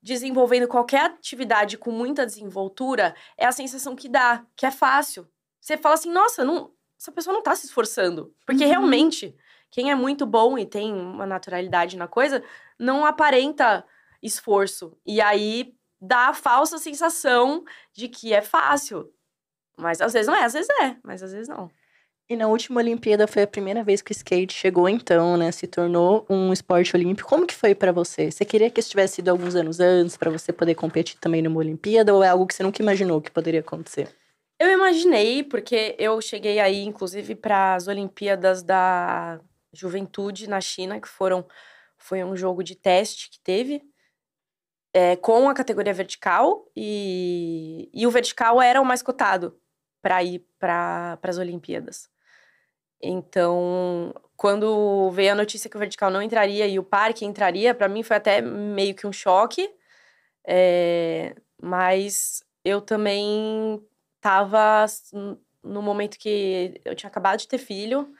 desenvolvendo qualquer atividade com muita desenvoltura, é a sensação que dá, que é fácil. Você fala assim, nossa, não, essa pessoa não tá se esforçando. Porque uhum. realmente, quem é muito bom e tem uma naturalidade na coisa, não aparenta esforço. E aí dá a falsa sensação de que é fácil. Mas às vezes não é, às vezes é, mas às vezes não. E na última Olimpíada foi a primeira vez que o skate chegou então, né? Se tornou um esporte olímpico. Como que foi para você? Você queria que isso tivesse sido alguns anos antes para você poder competir também numa Olimpíada ou é algo que você nunca imaginou que poderia acontecer? Eu imaginei, porque eu cheguei aí, inclusive, para as Olimpíadas da Juventude na China, que foram foi um jogo de teste que teve. é, com a categoria vertical e, e o vertical era o mais cotado para ir para as Olimpíadas. Então, quando veio a notícia que o vertical não entraria e o parque entraria, para mim foi até meio que um choque. É, mas eu também estava no momento que eu tinha acabado de ter filho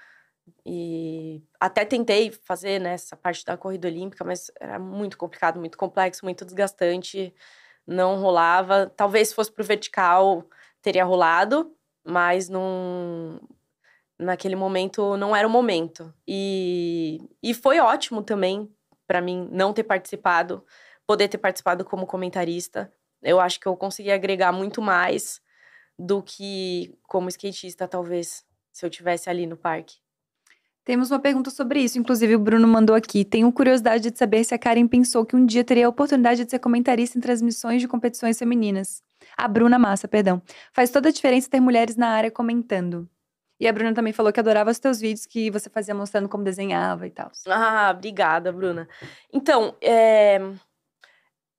e até tentei fazer né, parte da corrida olímpica, mas era muito complicado, muito complexo, muito desgastante, não rolava. Talvez se fosse pro vertical teria rolado, mas não naquele momento não era o momento. E, e foi ótimo também para mim não ter participado, poder ter participado como comentarista. Eu acho que eu consegui agregar muito mais do que como skatista, talvez, se eu tivesse ali no parque. Temos uma pergunta sobre isso, inclusive o Bruno mandou aqui. Tenho curiosidade de saber se a Karen pensou que um dia teria a oportunidade de ser comentarista em transmissões de competições femininas. A Bruna Massa, perdão. Faz toda a diferença ter mulheres na área comentando. E a Bruna também falou que adorava os teus vídeos que você fazia mostrando como desenhava e tal. Ah, obrigada, Bruna. Então, é...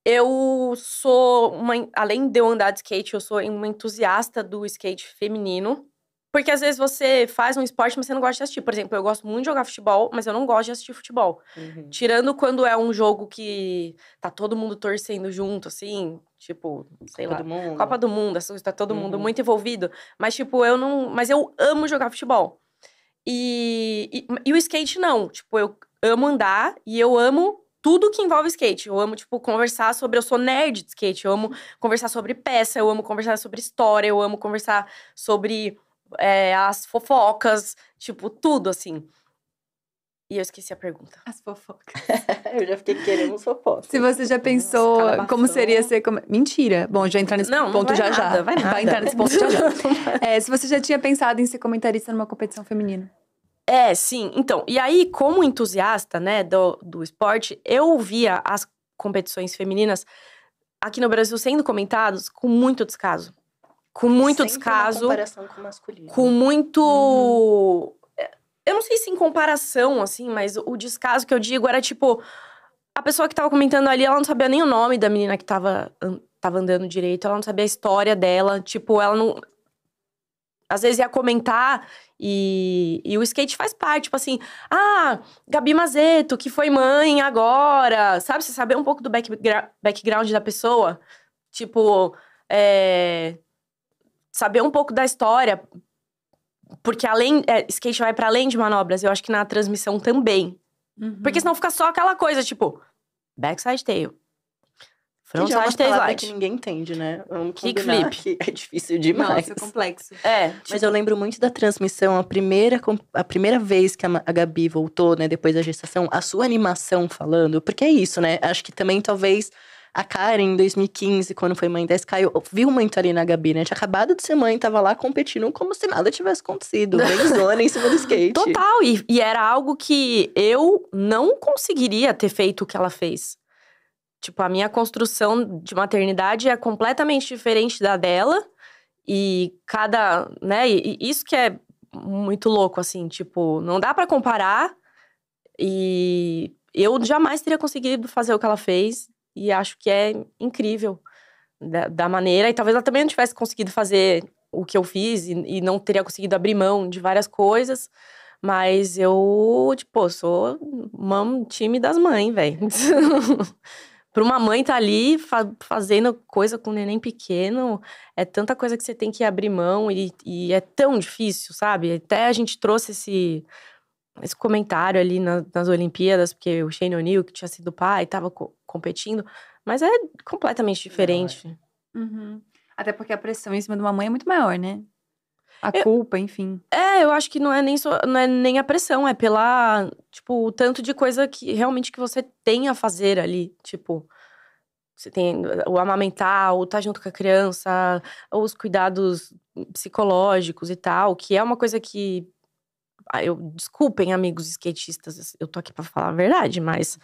eu sou uma. Além de eu andar de skate, eu sou uma entusiasta do skate feminino. Porque às vezes você faz um esporte, mas você não gosta de assistir. Por exemplo, eu gosto muito de jogar futebol, mas eu não gosto de assistir futebol. Uhum. Tirando quando é um jogo que tá todo mundo torcendo junto, assim, tipo, sei Copa lá. Do mundo. Copa do Mundo, essa coisa, tá todo uhum. mundo muito envolvido. Mas, tipo, eu não. Mas eu amo jogar futebol. E, e, e o skate, não. Tipo, eu amo andar e eu amo tudo que envolve skate. Eu amo, tipo, conversar sobre. Eu sou nerd de skate. Eu amo conversar sobre peça, eu amo conversar sobre história, eu amo conversar sobre é, as fofocas, tipo, tudo assim. E eu esqueci a pergunta. As fofocas. eu já fiquei querendo uns fofocas. Se você já pensou Nossa, como seria ser. Como... Mentira. Bom, já entrar nesse não, ponto não já nada, já. Vai, nada. vai entrar nesse ponto já já. é, se você já tinha pensado em ser comentarista numa competição feminina. É, sim. Então, e aí, como entusiasta, né, do, do esporte, eu via as competições femininas aqui no Brasil sendo comentados com muito descaso com muito Sempre descaso. Uma comparação com o masculino. Com muito. Uhum. Eu não sei se em comparação, assim, mas o descaso que eu digo era tipo. A pessoa que tava comentando ali, ela não sabia nem o nome da menina que tava, tava andando direito, ela não sabia a história dela. Tipo, ela não. Às vezes ia comentar e, e o skate faz parte, tipo assim, ah, Gabi Mazeto, que foi mãe agora, sabe? Você saber um pouco do backgra background da pessoa. Tipo, é, saber um pouco da história, porque além é, skate vai para além de manobras, eu acho que na transmissão também. Uhum. Porque senão fica só aquela coisa, tipo, backside tail. Frontside tail slide. que ninguém entende, né? Kickflip. É difícil demais. Nossa, é complexo. É. Mas tipo... eu lembro muito da transmissão, a primeira, a primeira vez que a Gabi voltou, né, depois da gestação, a sua animação falando, porque é isso, né? Acho que também talvez a Karen, em 2015, quando foi mãe da Sky, viu muito ali na Gabi, né? Tinha acabado de ser mãe, tava lá competindo como se nada tivesse acontecido. Benzona em cima do skate. Total, e, e era algo que eu não conseguiria ter feito o que ela fez. Tipo, a minha construção de maternidade é completamente diferente da dela. E cada, né, e isso que é muito louco, assim, tipo, não dá para comparar. E eu jamais teria conseguido fazer o que ela fez. E acho que é incrível da, da, maneira. E talvez ela também não tivesse conseguido fazer o que eu fiz e, e não teria conseguido abrir mão de várias coisas. Mas eu, tipo, sou uma time das mães, velho. Para uma mãe estar tá ali fa fazendo coisa com um neném pequeno, é tanta coisa que você tem que abrir mão e, e é tão difícil, sabe? Até a gente trouxe esse esse comentário ali na, nas Olimpíadas, porque o Shane O'Neill, que tinha sido pai, estava competindo, mas é completamente diferente. Uhum. Até porque a pressão em cima de uma mãe é muito maior, né? A eu, culpa, enfim. É, eu acho que não é nem só, não é nem a pressão, é pela, tipo, o tanto de coisa que realmente que você tem a fazer ali, tipo, você tem o amamentar, o estar tá junto com a criança, os cuidados psicológicos e tal, que é uma coisa que ah, eu desculpem amigos skatistas, eu tô aqui para falar a verdade, mas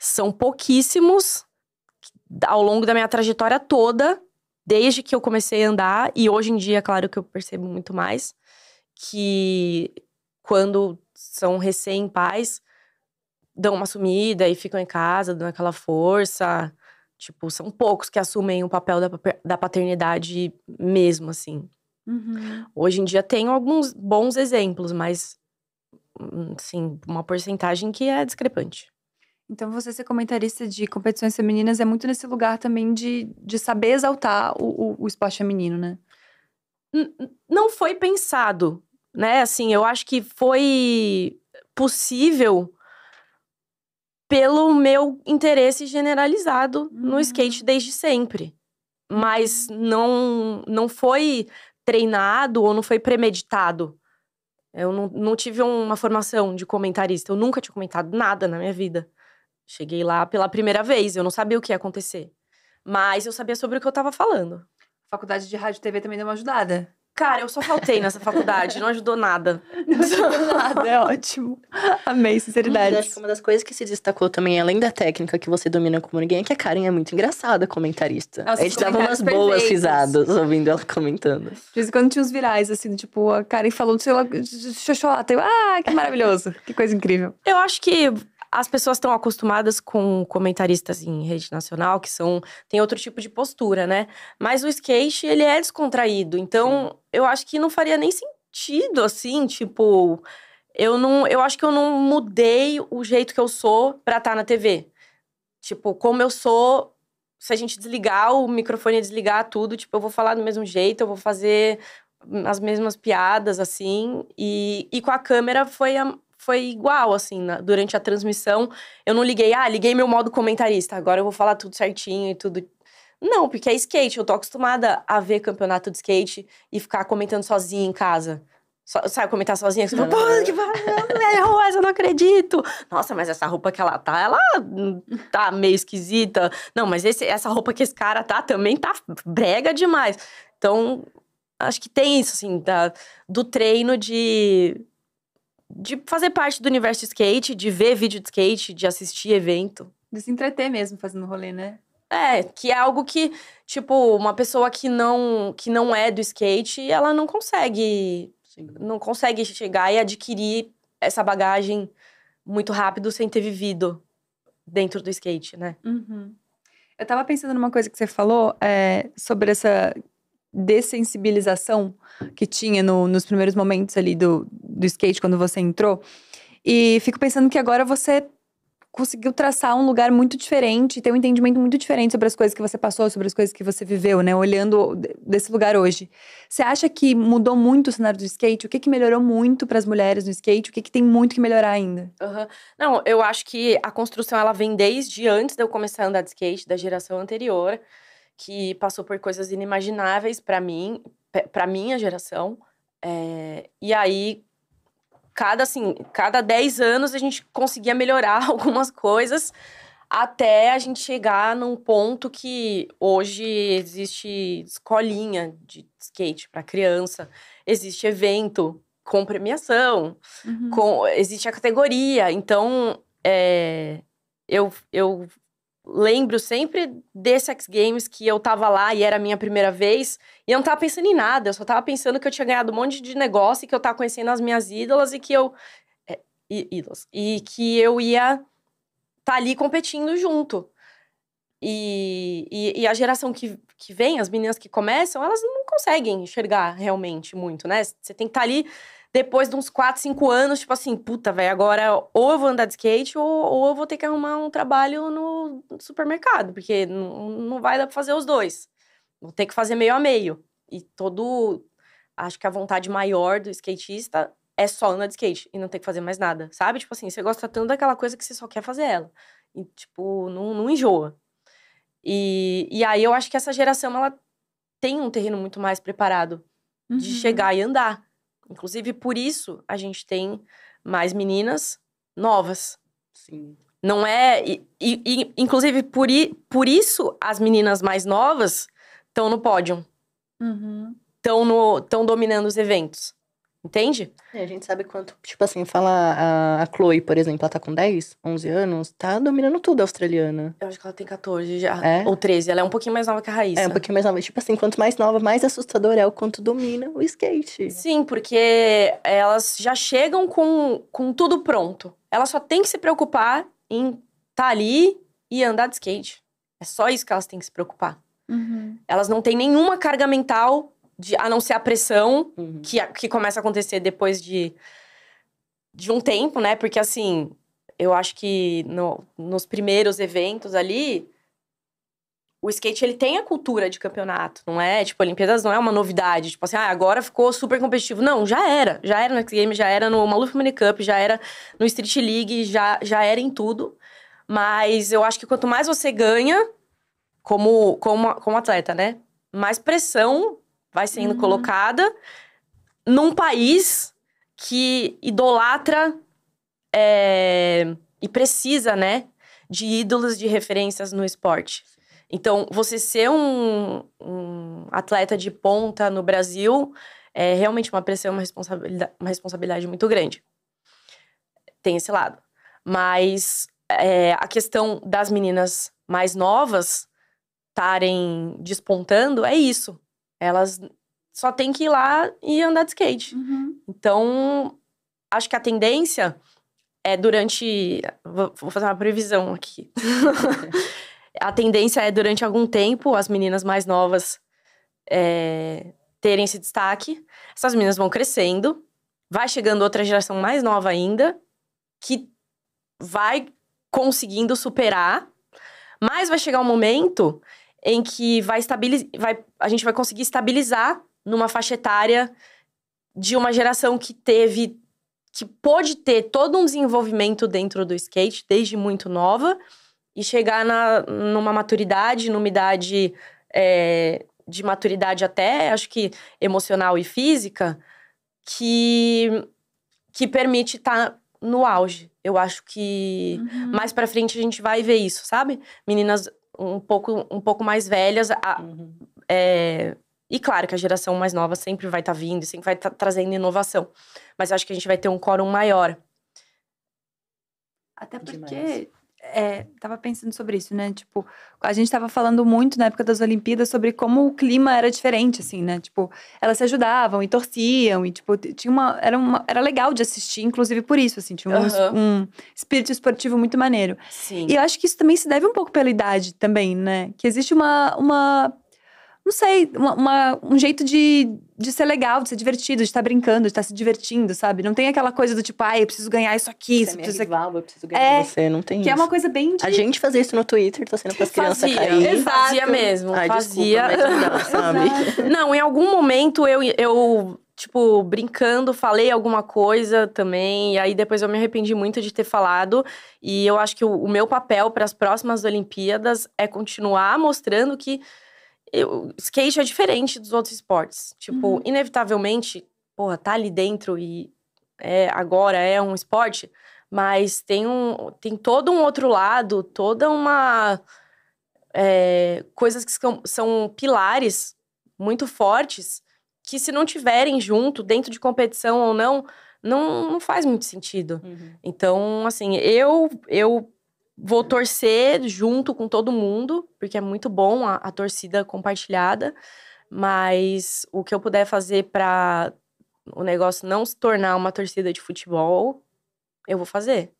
são pouquíssimos ao longo da minha trajetória toda, desde que eu comecei a andar e hoje em dia, claro que eu percebo muito mais que quando são recém-pais dão uma sumida e ficam em casa, dando aquela força. Tipo, são poucos que assumem o papel da, da paternidade mesmo, assim. Uhum. Hoje em dia tem alguns bons exemplos, mas, hum, sim, uma porcentagem que é discrepante. Então, você ser comentarista de competições femininas é muito nesse lugar também de, de saber exaltar o, o, o esporte feminino, né? não foi pensado, né? Assim, eu acho que foi possível pelo meu interesse generalizado no Uhum. skate desde sempre. Mas não, não foi treinado ou não foi premeditado. Eu não, não tive uma formação de comentarista. Eu nunca tinha comentado nada na minha vida. Cheguei lá pela primeira vez, eu não sabia o que ia acontecer. Mas eu sabia sobre o que eu tava falando. Faculdade de rádio e TV também deu uma ajudada. Cara, eu só faltei nessa faculdade, não ajudou nada. Não ajudou nada, é ótimo. Amei, Mas sinceridade. acho que uma das coisas que se destacou também, além da técnica que você domina como ninguém, é que a Karen é muito engraçada comentarista. Nossa, a gente dava umas comentários boas perfeitos. risadas ouvindo ela comentando. De vez em quando tinha uns virais, assim, tipo, a Karen falou, sei lá, xoxota. Eu, ah, que maravilhoso. que coisa incrível. Eu acho que as pessoas estão acostumadas com comentaristas em rede nacional, que são tem outro tipo de postura, né? Mas o skate, ele é descontraído. Então, eu acho que não faria nem sentido assim, tipo, eu não, eu acho que eu não mudei o jeito que eu sou pra estar na TV. Tipo, como eu sou, se a gente desligar o microfone e desligar tudo, tipo, eu vou falar do mesmo jeito, eu vou fazer as mesmas piadas assim, e, e com a câmera foi a, foi igual, assim, na- durante a transmissão. Eu não liguei, ah, liguei meu modo comentarista, agora eu vou falar tudo certinho e tudo. Não, porque é skate, eu tô acostumada a ver campeonato de skate e ficar comentando sozinha em casa. Só- sabe, comentar sozinha? Você fala, pô, que errou essa, eu não acredito. Nossa, mas essa roupa que ela tá, ela tá meio esquisita. Não, mas esse- essa roupa que esse cara tá também tá brega demais. Então, acho que tem isso, assim, da, do treino de de fazer parte do universo de skate, de ver vídeo de skate, de assistir evento. De se entreter mesmo fazendo rolê, né? É, que é algo que, tipo, uma pessoa que não, que não é do skate, ela não consegue, Sim. não consegue chegar e adquirir essa bagagem muito rápido sem ter vivido dentro do skate, né? Uhum. Eu tava pensando numa coisa que você falou é, sobre essa dessensibilização que tinha no- nos primeiros momentos ali do, do skate, quando você entrou. E fico pensando que agora você conseguiu traçar um lugar muito diferente, ter um entendimento muito diferente sobre as coisas que você passou, sobre as coisas que você viveu, né? Olhando de- desse lugar hoje. Você acha que mudou muito o cenário do skate? O que, que melhorou muito para as mulheres no skate? O que, que tem muito que melhorar ainda? Aham. Não, eu acho que a construção ela vem desde antes de eu começar a andar de skate, da geração anterior, que passou por coisas inimagináveis pra mim, pra minha geração. É, e aí, cada assim, cada 10 anos a gente conseguia melhorar algumas coisas até a gente chegar num ponto que hoje existe escolinha de skate pra criança, existe evento com premiação, Uhum. com, existe a categoria. Então, é, eu, eu lembro sempre desse X Games que eu tava lá e era a minha primeira vez. E eu não tava pensando em nada, eu só tava pensando que eu tinha ganhado um monte de negócio e que eu tava conhecendo as minhas ídolas e que eu. É, ídolas. E que eu ia tá ali competindo junto. E, e, e a geração que, que vem, as meninas que começam, elas não conseguem enxergar realmente muito, né? Você tem que estar ali depois de uns 4, 5 anos, tipo assim, puta, velho, agora ou eu vou andar de skate ou, ou eu vou ter que arrumar um trabalho no supermercado, porque não, não vai dar pra fazer os dois. Vou ter que fazer meio a meio. E todo. Acho que a vontade maior do skatista é só andar de skate e não ter que fazer mais nada, sabe? Tipo assim, você gosta tanto daquela coisa que você só quer fazer ela. E, tipo, não, não enjoa. E, e aí eu acho que essa geração, ela tem um terreno muito mais preparado de Uhum. chegar e andar. Inclusive, por isso, a gente tem mais meninas novas. Sim. Não é. E, e- inclusive, por, i- por isso, as meninas mais novas estão no pódio, Uhum. estão dominando os eventos. Entende? É, a gente sabe quanto, tipo assim, fala a, a Chloe, por exemplo, ela tá com 10, 11 anos, tá dominando tudo a australiana. Eu acho que ela tem 14 já. É? Ou 13. Ela é um pouquinho mais nova que a Raíssa. É, um pouquinho mais nova. Tipo assim, quanto mais nova, mais assustador é o quanto domina o skate. Sim, porque elas já chegam com, com tudo pronto. Ela só tem que se preocupar em estar ali e andar de skate. É só isso que elas têm que se preocupar. Uhum. Elas não têm nenhuma carga mental, de, a não ser a pressão Uhum. que, que começa a acontecer depois de, de um tempo, né? Porque assim, eu acho que no- nos primeiros eventos ali, o skate ele tem a cultura de campeonato, não é? Tipo, Olimpíadas não é uma novidade. Tipo assim, ah, agora ficou super competitivo. Não, já era. Já era no X Games, já era no Maluf Mini Cup, já era no Street League, já, já era em tudo. Mas eu acho que quanto mais você ganha como, como, como atleta, né? Mais pressão vai sendo Uhum. colocada num país que idolatra é, e precisa, né? De ídolos de referências no esporte. Então, você ser um, um atleta de ponta no Brasil é realmente uma pressão, uma responsabilidade, uma responsabilidade muito grande. Tem esse lado. Mas é, a questão das meninas mais novas estarem despontando é isso. Elas só têm que ir lá e andar de skate. Uhum. Então, acho que a tendência é durante. Vou fazer uma previsão aqui. a tendência é durante algum tempo as meninas mais novas é, terem esse destaque. Essas meninas vão crescendo, vai chegando outra geração mais nova ainda, que vai conseguindo superar, mas vai chegar um momento em que vai estabilizar, vai, a gente vai conseguir estabilizar numa faixa etária de uma geração que teve, que pôde ter todo um desenvolvimento dentro do skate desde muito nova e chegar na, numa maturidade, numa idade é, de maturidade até, acho que emocional e física, que, que permite estar no auge. Eu acho que Uhum. mais pra frente a gente vai ver isso, sabe? Meninas um pouco, um pouco mais velhas. a- Uhum. é, E claro que a geração mais nova sempre vai estar vindo, sempre vai estar trazendo inovação. Mas eu acho que a gente vai ter um quórum maior. Até porque Demais. É, tava pensando sobre isso, né? Tipo, a gente tava falando muito na época das Olimpíadas sobre como o clima era diferente, assim, né? Tipo, elas se ajudavam e torciam, e, tipo, tinha uma. Era, uma, era legal de assistir, inclusive por isso, assim, tinha um, Aham. um espírito esportivo muito maneiro. Sim. E eu acho que isso também se deve um pouco pela idade também, né? Que existe uma. uma não sei, uma, uma- um jeito de, de ser legal, de ser divertido, de estar brincando, de estar se divertindo, sabe? Não tem aquela coisa do tipo, ai, eu preciso ganhar isso aqui, Você isso, é rival, eu preciso ganhar É, você, não tem Que é isso. uma coisa bem de. A gente fazia isso no Twitter, torcendo pras crianças cair. Exato. fazia mesmo, Ai, fazia. desculpa, mas não sabe? Não, em algum momento eu, eu, tipo, brincando, falei alguma coisa também. E aí depois eu me arrependi muito de ter falado. E eu acho que o, o meu papel para as próximas Olimpíadas é continuar mostrando que eu- skate é diferente dos outros esportes. Tipo, Uhum. inevitavelmente, porra, tá ali dentro e é, agora é um esporte. Mas tem, um, tem todo um outro lado, toda uma. é, coisas que são, são pilares muito fortes que se não tiverem junto, dentro de competição ou não, não, não faz muito sentido. Uhum. Então, assim, eu eu vou torcer junto com todo mundo, porque é muito bom a, a torcida compartilhada, mas o que eu puder fazer para o negócio não se tornar uma torcida de futebol, eu vou fazer.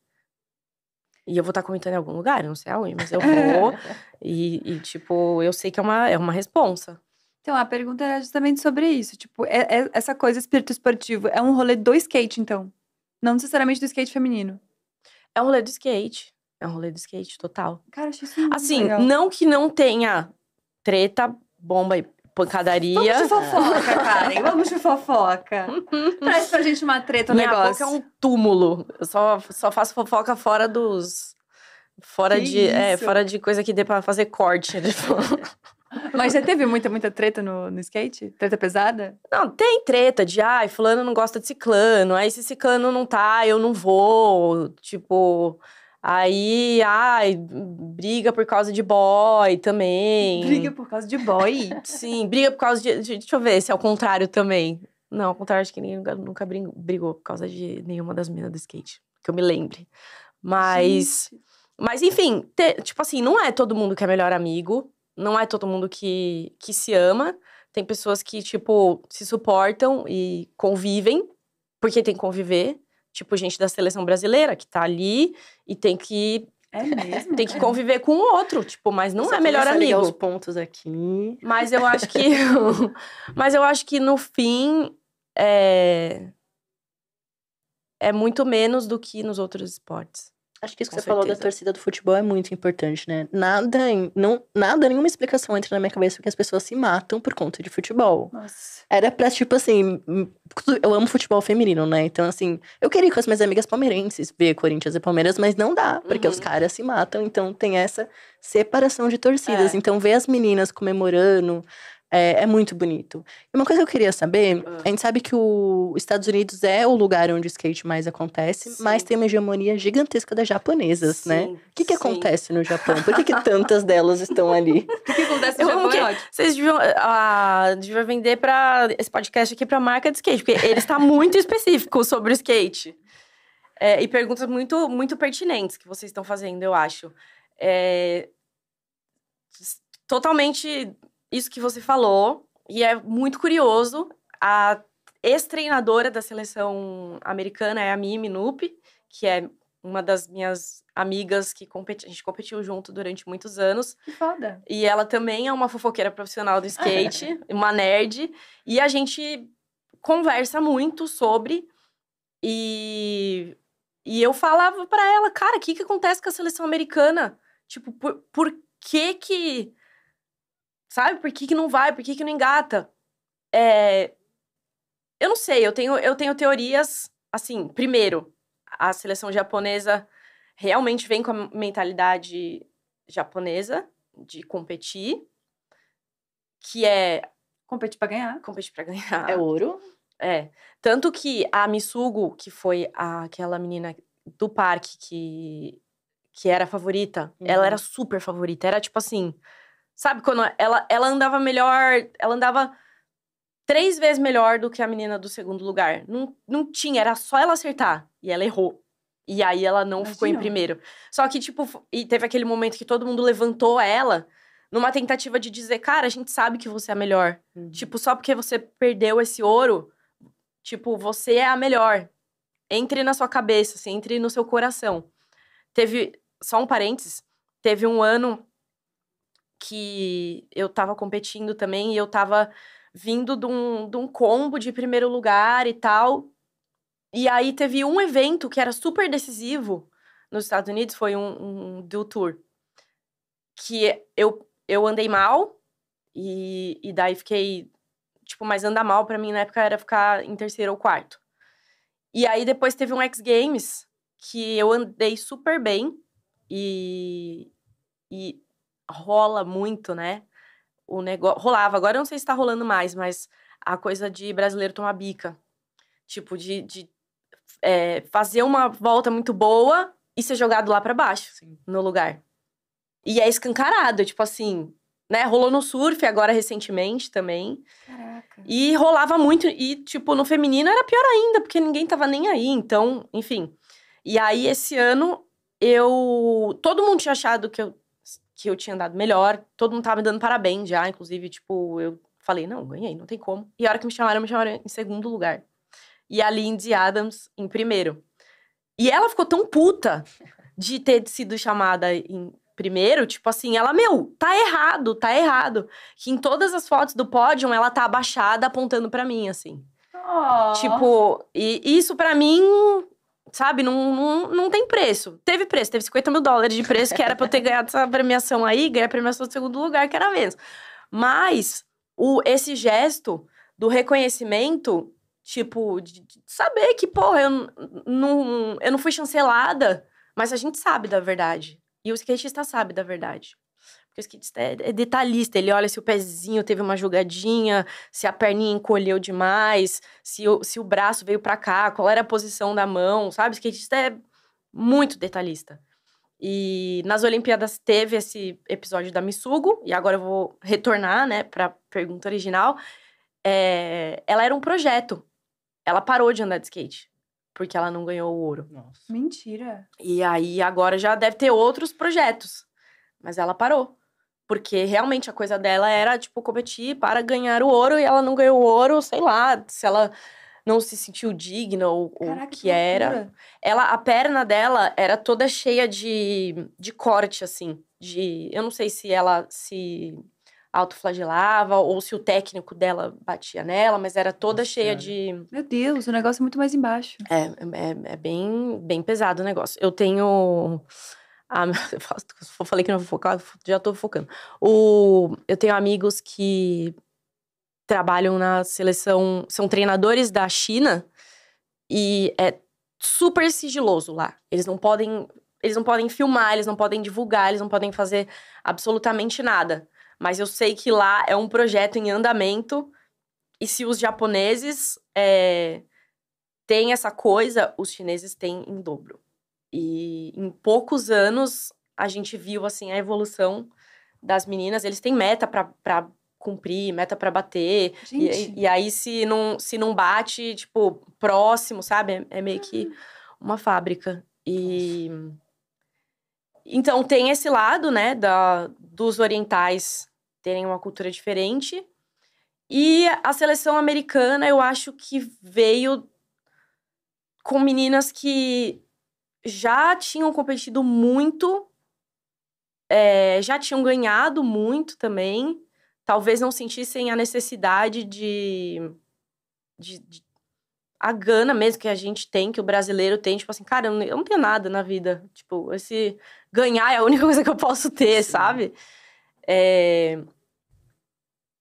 E eu vou estar comentando em algum lugar, não sei aonde, mas eu vou. e, e, tipo, eu sei que é uma, é uma responsa. Então, a pergunta era justamente sobre isso. Tipo, é- é- essa coisa espírito esportivo é um rolê do skate, então. Não necessariamente do skate feminino. É um rolê do skate. É um rolê do skate, total. Cara, achei isso muito Assim, legal. não que não tenha treta, bomba e pancadaria. Vamos de fofoca, Karen. Vamos de fofoca. Traz pra gente uma treta, um Minha negócio. boca é um túmulo. Eu só, só faço fofoca fora dos. Fora Que de. É, fora de coisa que dê pra fazer corte. tipo. Mas já teve muita, muita treta no, no skate? Treta pesada? Não, tem treta de, ai, fulano não gosta de ciclano, aí se ciclano não tá, eu não vou, tipo... Aí, ai, briga por causa de boy também. Briga por causa de boy. Sim, briga por causa de, de- Deixa eu ver se é o contrário também. Não, ao contrário, acho que ninguém nunca, nunca brin- brigou por causa de nenhuma das meninas do skate. Que eu me lembre. Mas... Gente. Mas, enfim, te- tipo assim, não é todo mundo que é melhor amigo. Não é todo mundo que, que se ama. Tem pessoas que, tipo, se suportam e convivem, porque tem que conviver. Tipo, gente da seleção brasileira, que tá ali e tem que É mesmo? Tem que É. conviver com o outro, tipo, mas não Só é melhor amigo. os pontos aqui. Mas eu acho que. mas eu acho que no fim. É. É muito menos do que nos outros esportes. Acho que isso que Com você falou da certeza. torcida do futebol é muito importante, né? Nada, não, nada, nenhuma explicação entra na minha cabeça que as pessoas se matam por conta de futebol. Nossa. Era pra, tipo assim, eu amo futebol feminino, né? Então, assim, eu queria ir com as minhas amigas palmeirenses ver Corinthians e Palmeiras, mas não dá, porque Uhum. os caras se matam, então tem essa separação de torcidas. É. Então, ver as meninas comemorando é, é muito bonito. E uma coisa que eu queria saber, Ah. a gente sabe que os Estados Unidos é o lugar onde o skate mais acontece, Sim. mas tem uma hegemonia gigantesca das japonesas, né? Sim, O que, que sim. acontece no Japão? Por que, que tantas delas estão ali? O que, que acontece no Japão? É ótimo. Vocês deviam, ah, deviam vender para esse podcast aqui pra marca de skate, porque ele está muito específico sobre o skate. É, e perguntas muito, muito pertinentes que vocês estão fazendo, eu acho. É, totalmente isso que você falou, e é muito curioso. A ex-treinadora da seleção americana é a Mimi Nupi, que é uma das minhas amigas que competi a gente competiu junto durante muitos anos. Que foda. E ela também é uma fofoqueira profissional do skate, uma nerd. E a gente conversa muito sobre. E, e eu falava pra ela, cara, o que, que acontece com a seleção americana? Tipo, por, por que que. Sabe? Por que, que não vai? Por que, que não engata? É, eu não sei, eu tenho, eu tenho teorias. Assim, primeiro, a seleção japonesa realmente vem com a mentalidade japonesa de competir, que é Competir pra ganhar. competir pra ganhar. É ouro? É. Tanto que a Misugo, que foi a- aquela menina do parque que, que era a favorita, Uhum. ela era super favorita. Era tipo assim. Sabe quando ela, ela andava melhor. Ela andava três vezes melhor do que a menina do segundo lugar. Não, não tinha, era só ela acertar. E ela errou. E aí ela não ficou em Imagina. primeiro. Só que, tipo, e teve aquele momento que todo mundo levantou ela numa tentativa de dizer, cara, a gente sabe que você é a melhor. Tipo, só porque você perdeu esse ouro, tipo, você é a melhor. Entre na sua cabeça, assim, entre no seu coração. Teve, só um parênteses, teve um ano que eu tava competindo também e eu tava vindo de um, de um combo de primeiro lugar e tal. E aí teve um evento que era super decisivo nos Estados Unidos, foi um, um do tour. Que eu, eu andei mal e, e daí fiquei tipo, mas andar mal pra mim na época era ficar em terceiro ou quarto. E aí depois teve um X Games que eu andei super bem e, e rola muito, né? O negócio rolava. Agora eu não sei se tá rolando mais, mas a coisa de brasileiro tomar bica, tipo de, de é, fazer uma volta muito boa e ser jogado lá pra baixo Sim. no lugar. E é escancarado, tipo assim, né? Rolou no surf agora recentemente também. Caraca. E rolava muito. E, tipo, no feminino era pior ainda, porque ninguém tava nem aí. Então, enfim. E aí, esse ano, eu. Todo mundo tinha achado que eu, que eu tinha andado melhor. Todo mundo tava me dando parabéns já. Inclusive, tipo, eu falei, não, ganhei, não tem como. E a hora que me chamaram, me chamaram em segundo lugar. E a Lindsay Adams em primeiro. E ela ficou tão puta de ter sido chamada em primeiro, tipo assim, ela, meu, tá errado, tá errado. Que em todas as fotos do pódio, ela tá abaixada, apontando pra mim, assim. Oh. Tipo, e isso pra mim, sabe, não, não, não tem preço. Teve preço, teve 50 mil dólares de preço, que era pra eu ter ganhado essa premiação aí, ganhar a premiação do segundo lugar, que era mesmo. Mas o, esse gesto do reconhecimento, tipo, de, de saber que, porra, eu não, eu não fui chancelada, mas a gente sabe da verdade. E o skatista sabe da verdade. Porque o skatista é, é detalhista, ele olha se o pezinho teve uma jogadinha, se a perninha encolheu demais, se o, se o braço veio pra cá, qual era a posição da mão, sabe? O skatista é muito detalhista. E nas Olimpíadas teve esse episódio da Missugo, e agora eu vou retornar, né, pra pergunta original. É, ela era um projeto. Ela parou de andar de skate, porque ela não ganhou o ouro. Nossa. Mentira. E aí agora já deve ter outros projetos. Mas ela parou. Porque realmente a coisa dela era, tipo, competir para ganhar o ouro e ela não ganhou o ouro, sei lá, se ela não se sentiu digna ou, Caraca, que era. Ela, a perna dela era toda cheia de, de corte, assim. De, eu não sei se ela se autoflagelava ou se o técnico dela batia nela, mas era toda Nossa cheia Senhora. de. Meu Deus, o negócio é muito mais embaixo. É, é, é bem, bem pesado o negócio. Eu tenho. Ah, eu falei que não vou focar, já tô focando. O, eu tenho amigos que trabalham na seleção, são treinadores da China e é super sigiloso lá. Eles não podem, eles não podem filmar, eles não podem divulgar, eles não podem fazer absolutamente nada. Mas eu sei que lá é um projeto em andamento e se os japoneses é, têm essa coisa, os chineses têm em dobro. E em poucos anos a gente viu assim a evolução das meninas. Eles têm meta para cumprir, meta para bater. E, e aí, se não, se não bate, tipo, próximo, sabe? É, é meio que uma fábrica. E. Então, tem esse lado, né, da, dos orientais terem uma cultura diferente. E a seleção americana, eu acho que veio com meninas que já tinham competido muito, é, já tinham ganhado muito também talvez não sentissem a necessidade de, de, de- a gana mesmo que a gente tem, que o brasileiro tem, tipo assim, cara, eu não, tenho nada na vida. Tipo, esse ganhar é a única coisa que eu posso ter, Sim. sabe? É,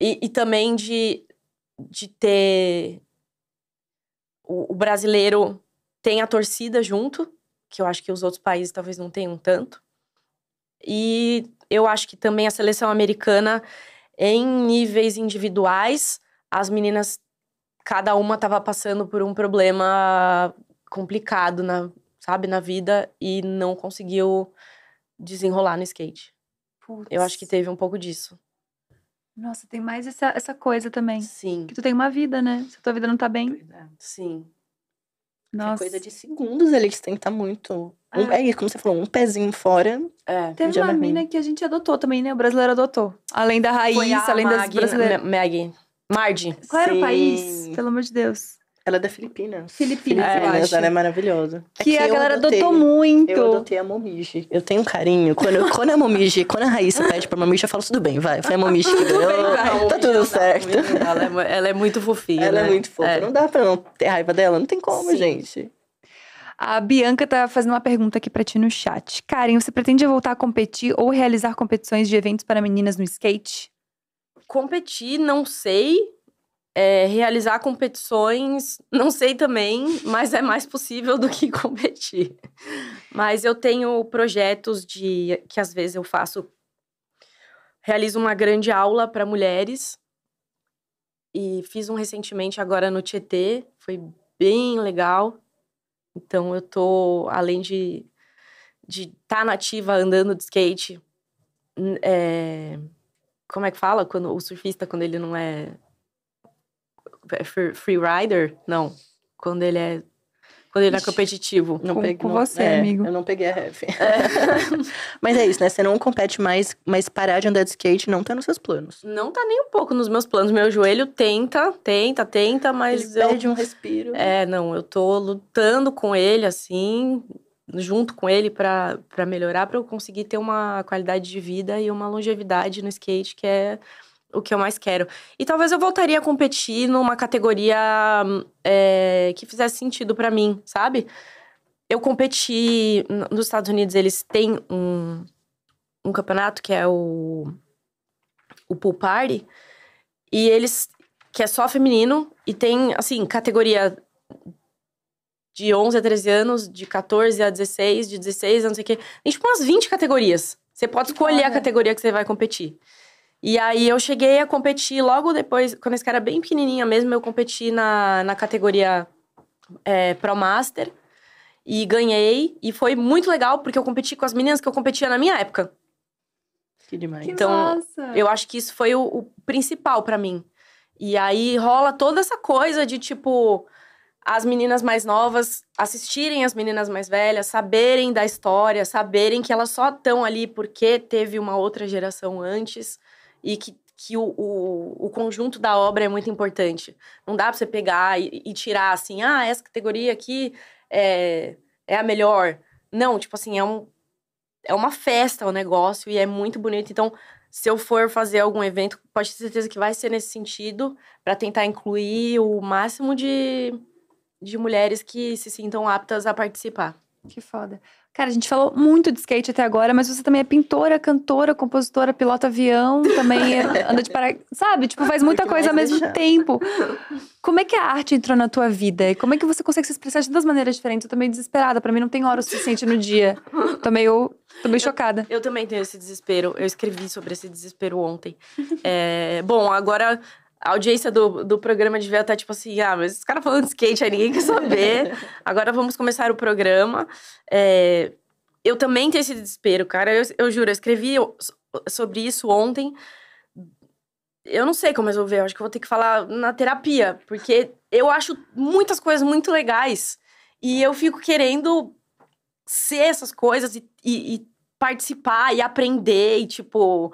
e, e também de, de ter o, o brasileiro tem a torcida junto, que eu acho que os outros países talvez não tenham tanto. E eu acho que também a seleção americana em níveis individuais, as meninas, cada uma estava passando por um problema complicado, na, sabe, na vida e não conseguiu desenrolar no skate. Eu acho que putz. teve um pouco disso. Nossa, tem mais essa, essa coisa também. Sim, Que tu tem uma vida, né? Se a tua vida não tá bem, Pois é. sim. É nossa. coisa de segundos ali que você tem que estar muito. Um, Ah. é isso, como você falou, um pezinho fora. É. Teve uma é mina que a gente adotou também, né? O brasileiro adotou. Além da raiz, além das brasileiras. Ma- Mag. Mardi. Qual era o Sim. país? Pelo amor de Deus. Ela é da Filipinas. Filipinas, eu Filipinas, acho. ela é maravilhosa. É Que a eu galera adotei- adotou muito. Eu adotei a Momiji. Eu tenho um carinho. Quando, quando a Momiji, quando a Raíssa pede pra Momiji, eu falo, tudo bem, vai. Foi a Momiji que ganhou. tá tudo certo. Ela é, ela é muito fofinha. Ela né? é muito fofa. É. Não dá pra não ter raiva dela. Não tem como, Sim. gente. A Bianca tá fazendo uma pergunta aqui pra ti no chat. Karen, você pretende voltar a competir ou realizar competições de eventos para meninas no skate? Competir, não sei. É, realizar competições, não sei também, mas é mais possível do que competir. Mas eu tenho projetos de que às vezes eu faço. Realizo uma grande aula para mulheres. E fiz um recentemente agora no Tietê, foi bem legal. Então eu tô, além de de estar nativa andando de skate, é, como é que fala quando o surfista quando ele não é free free rider? Não, quando ele é quando ele é competitivo. Não Com- peguei- com não- você, é, amigo. Eu não peguei a ref. Mas é isso, né? Você não compete mais, mas parar de andar de skate não tá nos seus planos. Não tá nem um pouco nos meus planos. Meu joelho tenta, tenta, tenta, mas Ele eu perde um respiro. É, não, eu tô lutando com ele, assim, junto com ele pra melhorar, pra eu conseguir ter uma qualidade de vida e uma longevidade no skate, que é o que eu mais quero. E talvez eu voltaria a competir numa categoria é, que fizesse sentido pra mim, sabe? Eu competi nos Estados Unidos, eles têm um, um campeonato que é o, o Pool Party, e eles que é só feminino e tem assim categoria de 11 a 13 anos, de 14 a 16, de 16 a não sei o quê. Tem tipo umas 20 categorias. Você pode escolher a categoria que você vai competir. E aí eu cheguei a competir logo depois, quando esse cara era bem pequenininha mesmo, eu competi na, na categoria é, Pro Master. E ganhei. E foi muito legal, porque eu competi com as meninas que eu competia na minha época. Que demais. Que Então, massa! Eu acho que isso foi o, o principal pra mim. E aí rola toda essa coisa de tipo as meninas mais novas assistirem as meninas mais velhas, saberem da história, saberem que elas só estão ali porque teve uma outra geração antes e que, que o, o, o, conjunto da obra é muito importante. Não dá pra você pegar e, e, tirar assim, ah, essa categoria aqui é, é a melhor. Não, tipo assim, é, um, é uma festa o negócio e é muito bonito. Então, se eu for fazer algum evento, pode ter certeza que vai ser nesse sentido, para tentar incluir o máximo de, de mulheres que se sintam aptas a participar. Que foda. Cara, a gente falou muito de skate até agora, mas você também é pintora, cantora, compositora, pilota avião, também anda de para, sabe? Tipo, faz muita coisa ao mesmo deixar. tempo. Como é que a arte entrou na tua vida? E como é que você consegue se expressar de duas maneiras diferentes? Eu tô meio desesperada, para mim não tem hora o suficiente no dia. Tô meio, tô meio chocada. Eu, eu também tenho esse desespero. Eu escrevi sobre esse desespero ontem. É, bom, agora a audiência do, do programa devia estar tipo assim: ah, mas esse cara falando de skate aí ninguém quer saber. Agora vamos começar o programa. É, eu também tenho esse desespero, cara. Eu, eu juro, eu escrevi sobre isso ontem. Eu não sei como resolver, eu acho que vou ter que falar na terapia, porque eu acho muitas coisas muito legais e eu fico querendo ser essas coisas e, e, e participar e aprender e tipo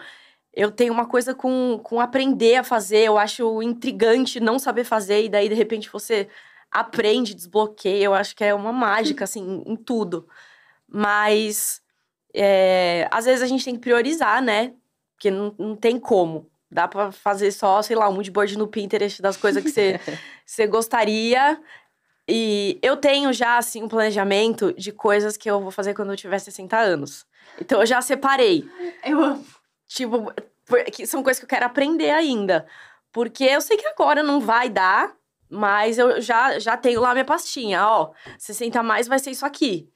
eu tenho uma coisa com, com aprender a fazer, eu acho intrigante não saber fazer, e daí, de repente, você aprende, desbloqueia. Eu acho que é uma mágica, assim, em tudo. Mas, é, às vezes, a gente tem que priorizar, né? Porque não, não tem como. Dá pra fazer só, sei lá, um moodboard no Pinterest das coisas que você, você gostaria. E eu tenho já, assim, um planejamento de coisas que eu vou fazer quando eu tiver 60 anos. Então, eu já separei. Eu amo. Tipo, que são coisas que eu quero aprender ainda. Porque eu sei que agora não vai dar, mas eu já, já tenho lá minha pastinha. Ó, 60 mais vai ser isso aqui.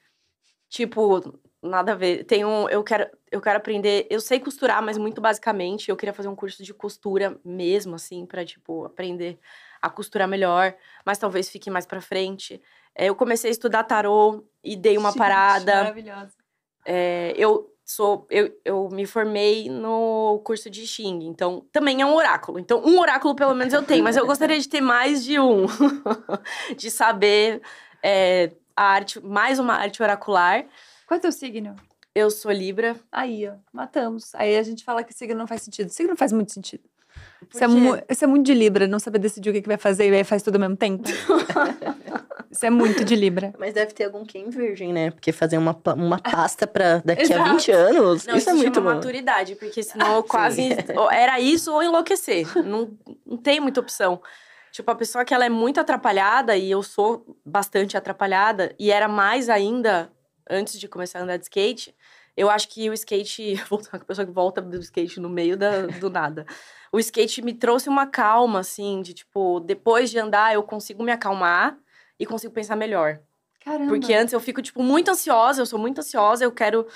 Tipo, nada a ver. Tem um, eu quero, eu quero aprender. Eu sei costurar, mas muito basicamente. Eu queria fazer um curso de costura mesmo, assim, para tipo aprender a costurar melhor. Mas talvez fique mais para frente. É, eu comecei a estudar tarô e dei uma Gente, parada. Maravilhosa. É, eu sou eu, eu me formei no curso de Xing, então também é um oráculo. Então, um oráculo pelo menos eu tenho, mas eu gostaria de ter mais de um. de saber é, a arte, mais uma arte oracular. Qual é o teu signo? Eu sou Libra. Aí, ó, matamos. Aí a gente fala que signo não faz sentido. Signo não faz muito sentido. Isso é, isso é, muito de Libra, não saber decidir o que, que vai fazer e aí faz tudo ao mesmo tempo. Isso é muito de Libra. Mas deve ter algum quem virgem, né? Porque fazer uma, uma pasta pra daqui a 20 anos, não, isso, isso é muito bom. maturidade, porque senão eu quase... Era isso ou enlouquecer. Não, não tem muita opção. Tipo, a pessoa que ela é muito atrapalhada, e eu sou bastante atrapalhada, e era mais ainda antes de começar a andar de skate, eu acho que o skate... Voltando com a pessoa que volta do skate no meio da, do nada. O skate me trouxe uma calma, assim, de tipo, depois de andar eu consigo me acalmar e consigo pensar melhor. Caramba. Porque antes eu fico, tipo, muito ansiosa, eu sou muito ansiosa, eu quero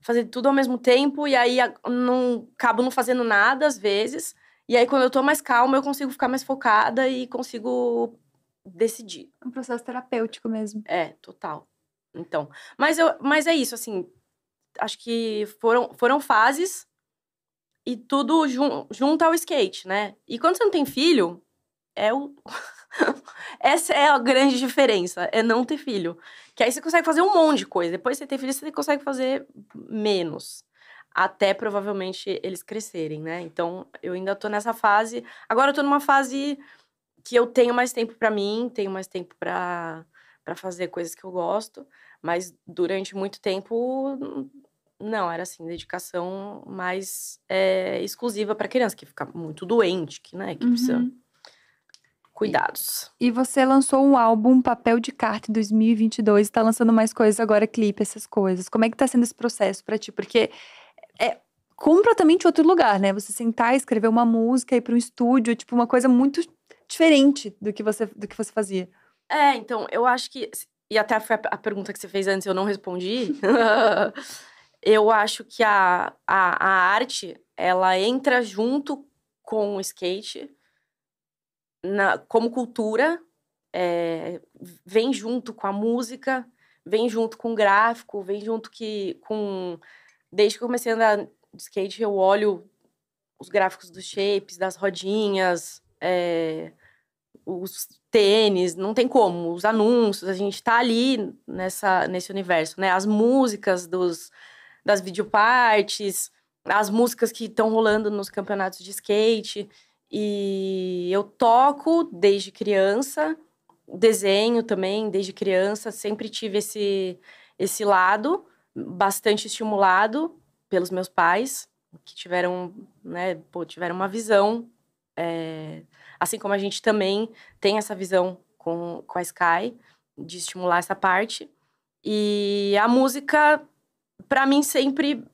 fazer tudo ao mesmo tempo, e aí não acabo não fazendo nada às vezes. E aí, quando eu tô mais calma, eu consigo ficar mais focada e consigo decidir. Um processo terapêutico mesmo. É, total. Então. Mas, eu, mas é isso, assim. Acho que foram, foram fases e tudo jun, junto ao skate, né? E quando você não tem filho, é o. Essa é a grande diferença, é não ter filho. Que aí você consegue fazer um monte de coisa. Depois de você ter filho, você consegue fazer menos. Até provavelmente eles crescerem, né? Então, eu ainda tô nessa fase. Agora eu tô numa fase que eu tenho mais tempo para mim, tenho mais tempo para para fazer coisas que eu gosto, mas durante muito tempo não, era assim, dedicação mais é, exclusiva para criança, que fica muito doente, que, né, que uhum. precisa cuidados. E, e, você lançou um álbum Papel de Carta em 2022, está lançando mais coisas agora, clipe, essas coisas. Como é que tá sendo esse processo para ti? Porque é completamente outro lugar, né? Você sentar e escrever uma música, ir para um estúdio, tipo uma coisa muito diferente do que você do que você fazia. É, então, eu acho que e até foi a pergunta que você fez antes, eu não respondi. eu acho que a, a, a arte, ela entra junto com o skate, na, como cultura, é, vem junto com a música, vem junto com o gráfico, vem junto que com. Desde que eu comecei a andar de skate, eu olho os gráficos dos shapes, das rodinhas, é, os tênis, não tem como, os anúncios, a gente tá ali nessa, nesse universo, né? As músicas dos, das videopartes, as músicas que estão rolando nos campeonatos de skate. E eu toco desde criança, desenho também desde criança, sempre tive esse, esse lado bastante estimulado pelos meus pais, que tiveram, né, pô, tiveram uma visão, é, assim como a gente também tem essa visão com, com a Sky, de estimular essa parte. E a música, para mim, sempre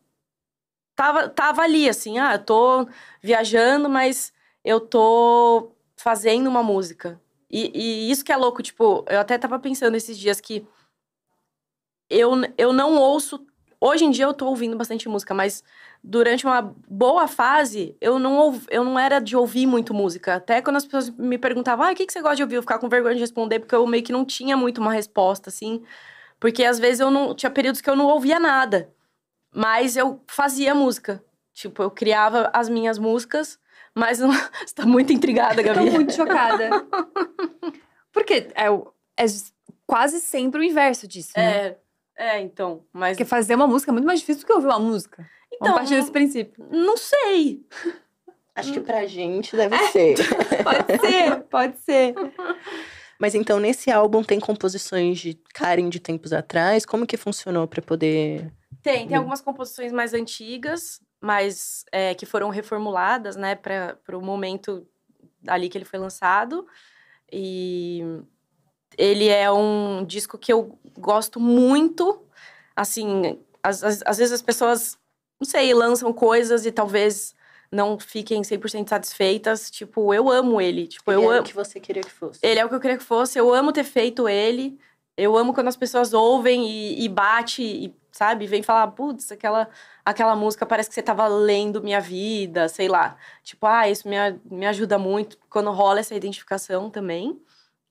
tava, tava ali, assim, ah, tô viajando, mas eu tô fazendo uma música. E, e, isso que é louco, tipo, eu até tava pensando esses dias que eu, eu não ouço. Hoje em dia eu tô ouvindo bastante música, mas durante uma boa fase, eu não, eu não era de ouvir muito música. Até quando as pessoas me perguntavam, ah, o que, que você gosta de ouvir? Eu ficava com vergonha de responder, porque eu meio que não tinha muito uma resposta, assim. Porque às vezes eu não. Tinha períodos que eu não ouvia nada. Mas eu fazia música. Tipo, eu criava as minhas músicas, mas não... você tá muito intrigada, Gabi. Tô muito chocada. Porque é, é quase sempre o inverso disso, né? É, é, então. Mas... Porque fazer uma música é muito mais difícil do que ouvir uma música. Então, Vamos partir desse princípio. Não sei. Acho que pra gente deve ser. Pode ser, pode ser. Mas então, nesse álbum tem composições de Karen de tempos atrás? Como que funcionou para poder tem, tem algumas composições mais antigas, mas é, que foram reformuladas, né, para o momento ali que ele foi lançado. E ele é um disco que eu gosto muito. Assim, às, às, às vezes as pessoas, não sei, lançam coisas e talvez não fiquem 100% satisfeitas. Tipo, eu amo ele. Tipo, ele eu é o que você queria que fosse. Ele é o que eu queria que fosse. Eu amo ter feito ele. Eu amo quando as pessoas ouvem e, e bate e sabe? Vem falar, putz, aquela, aquela música parece que você tava lendo minha vida, sei lá. Tipo, ah, isso me, me ajuda muito. Quando rola essa identificação também.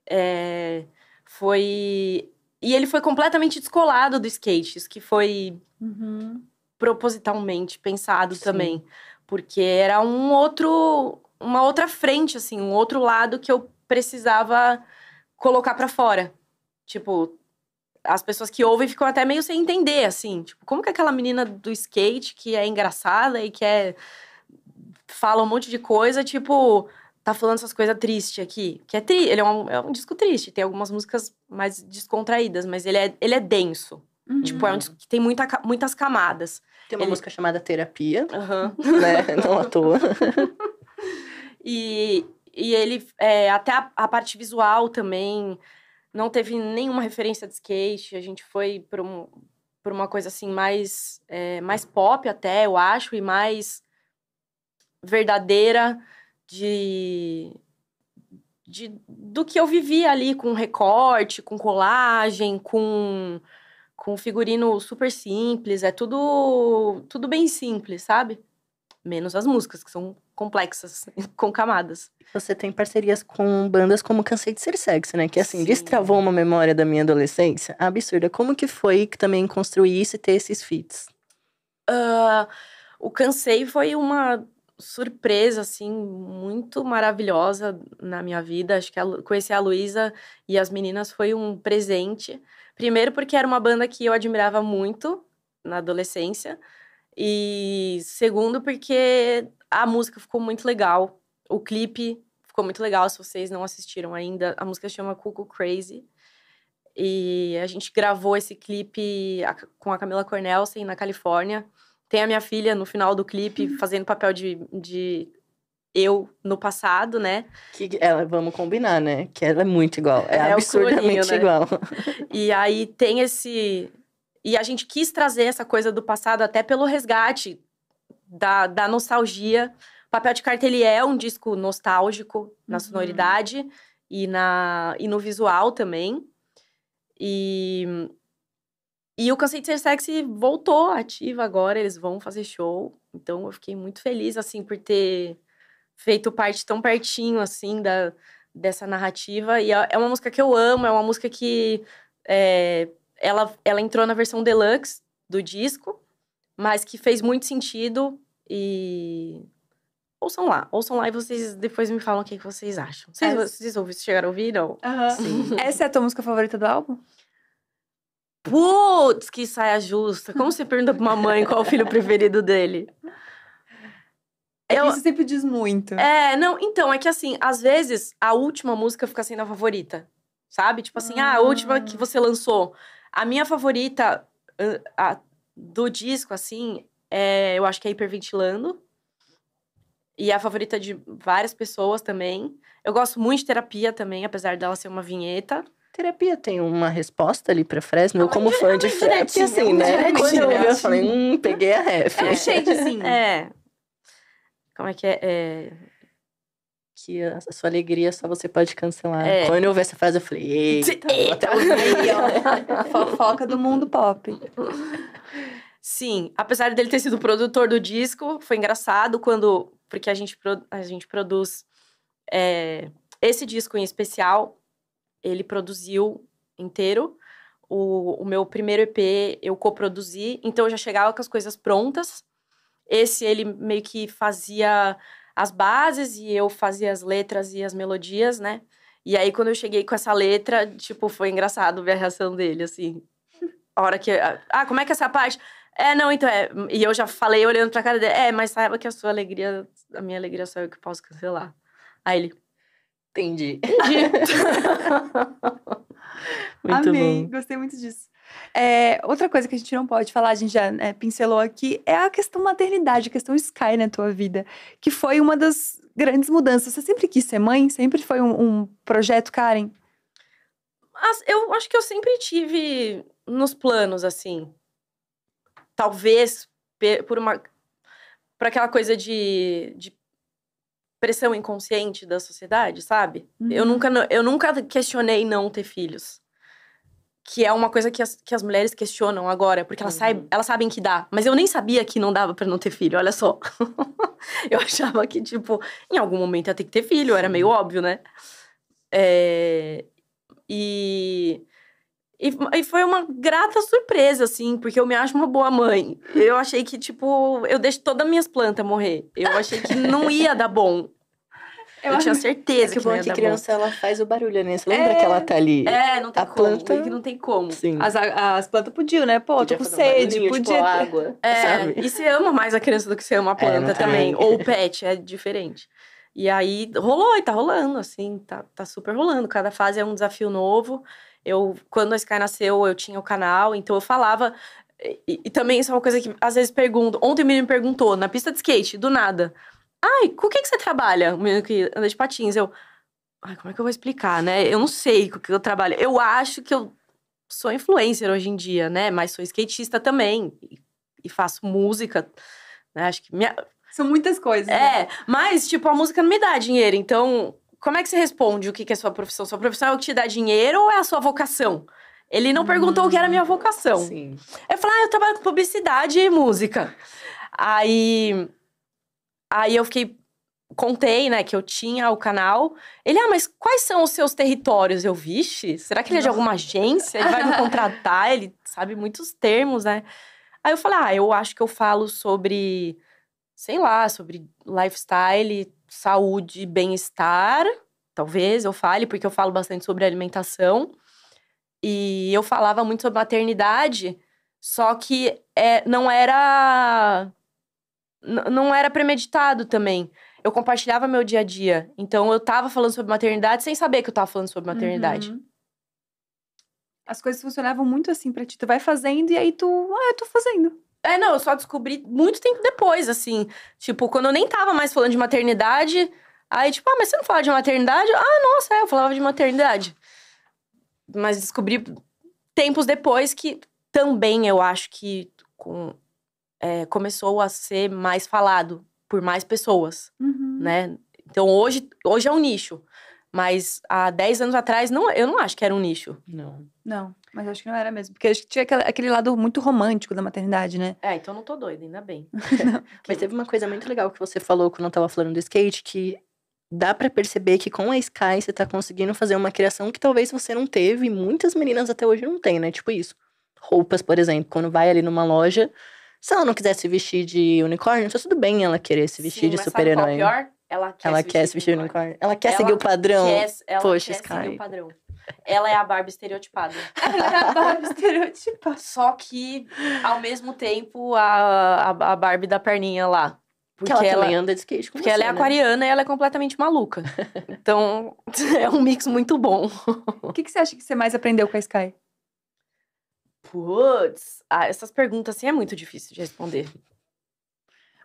É, foi. E ele foi completamente descolado do skate, isso que foi Uhum. propositalmente pensado Sim. também. Porque era um outro. Uma outra frente, assim, um outro lado que eu precisava colocar pra fora. Tipo, as pessoas que ouvem ficam até meio sem entender, assim. Tipo, como que aquela menina do skate, que é engraçada e que é... Fala um monte de coisa, tipo... Tá falando essas coisas tristes aqui. Que é tri... Ele é um, é um disco triste. Tem algumas músicas mais descontraídas, mas ele é, ele é denso. Uhum. Tipo, é um disco que tem muita, muitas camadas. Tem uma Ele- música chamada Terapia, Aham. né? Não à toa. E, e ele, é, até a, a parte visual também, não teve nenhuma referência de skate. A gente foi por, um, por uma coisa assim mais, é, mais pop até, eu acho, e mais verdadeira de, de do que eu vivi ali com recorte, com colagem, com com figurino super simples, é tudo tudo bem simples, sabe? Menos as músicas que são complexas, com camadas. Você tem parcerias com bandas como Cansei de Ser Sexy, né? Que assim, Sim. destravou uma memória da minha adolescência absurda. Como que foi que também construir isso e ter esses feats? Ah, o Cansei foi uma surpresa, assim, muito maravilhosa na minha vida. Acho que a conhecer a Luísa e as meninas foi um presente. Primeiro porque era uma banda que eu admirava muito na adolescência. E segundo porque a música ficou muito legal. O clipe ficou muito legal, se vocês não assistiram ainda. A música chama Cuckoo Crazy. E a gente gravou esse clipe com a Camila Cornelsen na Califórnia. Tem a minha filha no final do clipe fazendo papel de, de eu no passado, né? Que ela, vamos combinar, né? Que ela é muito igual. É, É absurdamente cloninho, né? igual. E aí tem esse. E a gente quis trazer essa coisa do passado até pelo resgate da, da nostalgia. Papel de Carta ele é um disco nostálgico na Uhum. sonoridade e, na, e no visual também. E, e o Cansei de Ser Sexy voltou ativa agora, eles vão fazer show. Então eu fiquei muito feliz, assim, por ter feito parte tão pertinho, assim, da, dessa narrativa. E é é uma música que eu amo, é uma música que é, ela, ela entrou na versão deluxe do disco, mas que fez muito sentido e... Ouçam lá, ouçam lá e vocês depois me falam o que, que vocês acham. Vocês, É. vocês ouviram, chegaram a ouvir, não? Sim. Essa é a tua música favorita do álbum? Putz, que saia justa. Como você pergunta pra uma mãe qual é o filho preferido dele? Eu- Isso sempre diz muito. É, não, então, é que assim, às vezes a última música fica sendo a favorita. Sabe? Tipo assim, ah, a última que você lançou. A minha favorita a- do disco, assim, é, eu acho que é Hiperventilando. E é a favorita de várias pessoas também. Eu gosto muito de terapia também, apesar dela ser uma vinheta. Terapia tem uma resposta ali pra Fresno. Eu, É como fã é de Fresno, assim, é uma né? Quando eu ouvi, eu falei, hum, peguei a ref. É um shadezinho. É. Como é que é? é... Que a sua alegria só você pode cancelar. É. Quando eu ouvi essa frase, eu falei, eita, ouvir. Aí, ó. Fofoca do mundo pop. Sim, apesar dele ter sido produtor do disco, foi engraçado quando. Porque a gente, a gente produz. é, esse disco em especial, ele produziu inteiro. O, o meu primeiro EP eu coproduzi, então eu já chegava com as coisas prontas. Esse ele meio que fazia as bases e eu fazia as letras e as melodias, né? E aí, quando eu cheguei com essa letra, tipo, foi engraçado ver a reação dele, assim. A hora que. Ah, como é que é essa parte? É, não, então é. E eu já falei olhando pra cara dele. É, mas saiba que a sua alegria, a minha alegria só eu que posso cancelar. Aí ele. Entendi. Entendi. Muito Amei, bom. gostei muito disso. É, outra coisa que a gente não pode falar, a gente já né, pincelou aqui, é a questão maternidade, a questão Sky na tua vida, que foi uma das grandes mudanças. Você sempre quis ser mãe? Sempre foi um, um projeto, Karen? Mas eu acho que eu sempre tive nos planos, assim. Talvez por uma. Por aquela coisa de, de pressão inconsciente da sociedade, sabe? Eu, Uhum. nunca, não- eu nunca questionei não ter filhos. Que é uma coisa que as, que as mulheres questionam agora, porque elas, Uhum. elas sabem que dá. Mas eu nem sabia que não dava pra não ter filho, olha só. eu achava que, tipo, em algum momento ia ter que ter filho, era meio óbvio, né? É, e, e, e foi uma grata surpresa, assim, porque eu me acho uma boa mãe. Eu achei que, tipo, eu deixo todas as minhas plantas morrer. Eu achei que não ia dar bom. Eu, tinha É certeza que que, bom é que criança, ela faz o barulho, né? Você lembra que ela tá ali? bom. É, não tem A como. planta- é que não tem como. Sim. As, as plantas podiam, né? Pô, Podia tô com fazer um sede, barulhinho, podia. Tipo, água, É, sabe? e você ama mais a criança do que você ama a planta também. Ou o pet, é diferente. E aí rolou, e tá rolando, assim, tá, tá super rolando. Cada fase é um desafio novo. Eu, quando a Sky nasceu, eu tinha o canal, então eu falava. E, e também isso é uma coisa que às vezes pergunto. Ontem o menino me perguntou, na pista de skate, do nada. Ai, com o que, que você trabalha? O menino que anda de patins. Eu. Ai, como é que eu vou explicar, né? Eu não sei com o que eu trabalho. Eu acho que eu sou influencer hoje em dia, né? Mas sou skatista também. E, faço música. Né? Acho que minha, São muitas coisas. né? é, mas, tipo, a música não me dá dinheiro. Então, como é que você responde o que que é sua profissão? Sua profissão é o que te dá dinheiro ou é a sua vocação? Ele não perguntou o que era a minha vocação. Sim. Eu falei, ah, eu trabalho com publicidade e música. Aí, aí eu fiquei, contei, né, que eu tinha o canal. Ele, ah, mas quais são os seus territórios? Eu, vixe, será que ele é de alguma agência? Ele vai me contratar? Ele sabe muitos termos, né? Aí eu falei, ah, eu acho que eu falo sobre, sei lá, sobre lifestyle, saúde, bem-estar. Talvez eu fale, porque eu falo bastante sobre alimentação. E eu falava muito sobre maternidade, só que é, não era. Não era premeditado também. Eu compartilhava meu dia a dia. Então eu tava falando sobre maternidade sem saber que eu tava falando sobre maternidade. Uhum. As coisas funcionavam muito assim pra ti. Tu vai fazendo e aí tu, ah, eu tô fazendo. É, não, eu só descobri muito tempo depois, assim. Tipo, quando eu nem tava mais falando de maternidade. Aí, tipo, ah, mas você não fala de maternidade? Ah, nossa, é, eu falava de maternidade. Mas descobri tempos depois que também eu acho que com, é, começou a ser mais falado por mais pessoas, Uhum. né? Então hoje, hoje é um nicho. Mas há 10 anos atrás, não, eu não acho que era um nicho. Não. Não, mas acho que não era mesmo. Porque acho que tinha aquele, aquele lado muito romântico da maternidade, né? É, então não tô doida, ainda bem. Mas teve uma coisa muito legal que você falou quando eu tava falando do skate, que dá pra perceber que com a Sky você tá conseguindo fazer uma criação que talvez você não teve e muitas meninas até hoje não têm, né? Tipo isso. Roupas, por exemplo, quando vai ali numa loja, se ela não quiser se vestir de unicórnio, tá tudo bem ela querer se vestir Sim, de é super-herói. pior? Ela quer, Ela quer se vestir de unicórnio. Ela quer seguir o padrão. Quer, ela Poxa, quer Sky. seguir o padrão. Ela é a Barbie estereotipada. Ela é a Barbie estereotipada. Só que, ao mesmo tempo, a, a, a Barbie da perninha lá. Porque ela, ela também anda de skate com Porque você, ela é né? aquariana e ela é completamente maluca. então, é um mix muito bom. O que, que você acha que você mais aprendeu com a Sky? Putz, ah, essas perguntas assim é muito difícil de responder.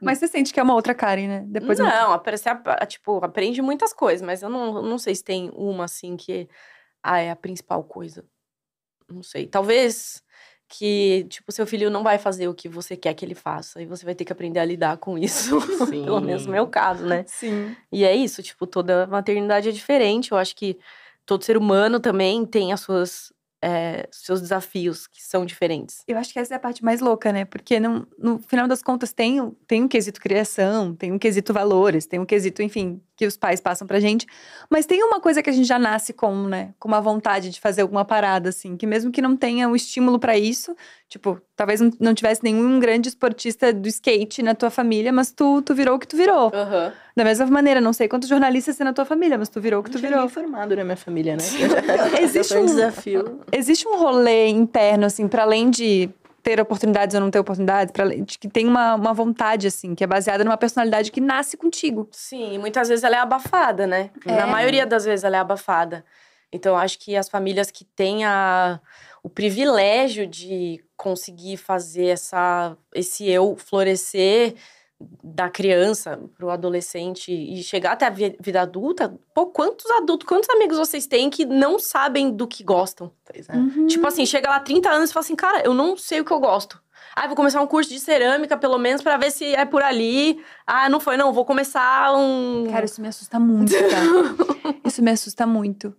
Mas você sente que é uma outra Karen, né? Depois eu- não, aparece, a- tipo, aprende muitas coisas, mas eu não, não sei se tem uma assim que ah, é a principal coisa. Não sei. Talvez que, tipo, seu filho não vai fazer o que você quer que ele faça. E você vai ter que aprender a lidar com isso. Sim. Pelo menos no meu caso, né? Sim. E é isso, tipo, toda maternidade é diferente. Eu acho que todo ser humano também tem as suas, é, seus desafios que são diferentes. Eu acho que essa é a parte mais louca, né? Porque não, no final das contas tem, tem um quesito criação, tem um quesito valores, tem um quesito, enfim, que os pais passam pra gente. Mas tem uma coisa que a gente já nasce com, né? Com uma vontade de fazer alguma parada, assim. Que mesmo que não tenha o estímulo pra isso, tipo, talvez não- tivesse nenhum grande esportista do skate na tua família, mas tu, tu virou o que tu virou. Da mesma maneira, não sei quantos jornalistas tem na tua família, mas tu virou o que Não tu virou. ninguém formado na minha família, né? Existe um um- desafio. Existe um rolê interno, assim, para além de ter oportunidades ou não ter oportunidades, de que tem uma, uma vontade, assim, que é baseada numa personalidade que nasce contigo. Sim, e muitas vezes ela é abafada, né? É. Na maioria das vezes ela é abafada. Então, acho que as famílias que têm a, o privilégio de conseguir fazer essa, esse eu florescer da criança para o adolescente e chegar até a vi- vida adulta, pô, quantos adultos, quantos amigos vocês têm que não sabem do que gostam? Pois é. Uhum. Tipo assim, chega lá 30 anos e fala assim, cara, eu não sei o que eu gosto. Ah, vou começar um curso de cerâmica, pelo menos, pra ver se é por ali. Ah, não foi, não. Vou começar um. Cara, isso me assusta muito, tá? isso me assusta muito.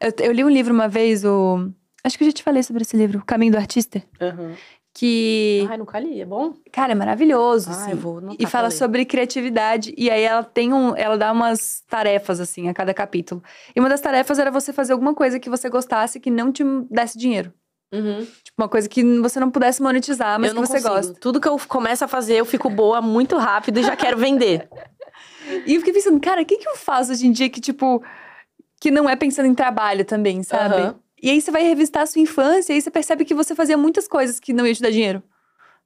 Eu, eu li um livro uma vez, o. Acho que eu já te falei sobre esse livro, O Caminho do Artista. Aham. Que, Ai, nunca li, é bom? cara, é maravilhoso, Ah, assim. vou E fala sobre criatividade. E aí ela tem um. Ela dá umas tarefas, assim, a cada capítulo. E uma das tarefas era você fazer alguma coisa que você gostasse que não te desse dinheiro. Uhum. Tipo, uma coisa que você não pudesse monetizar, mas eu que você consigo. gosta. Tudo que eu começo a fazer, eu fico boa muito rápido e já quero vender. E eu fiquei pensando, cara, o que, que eu faço hoje em dia que, tipo, que não é pensando em trabalho também, sabe? Aham. E aí você vai revisitar a sua infância e aí você percebe que você fazia muitas coisas que não iam te dar dinheiro.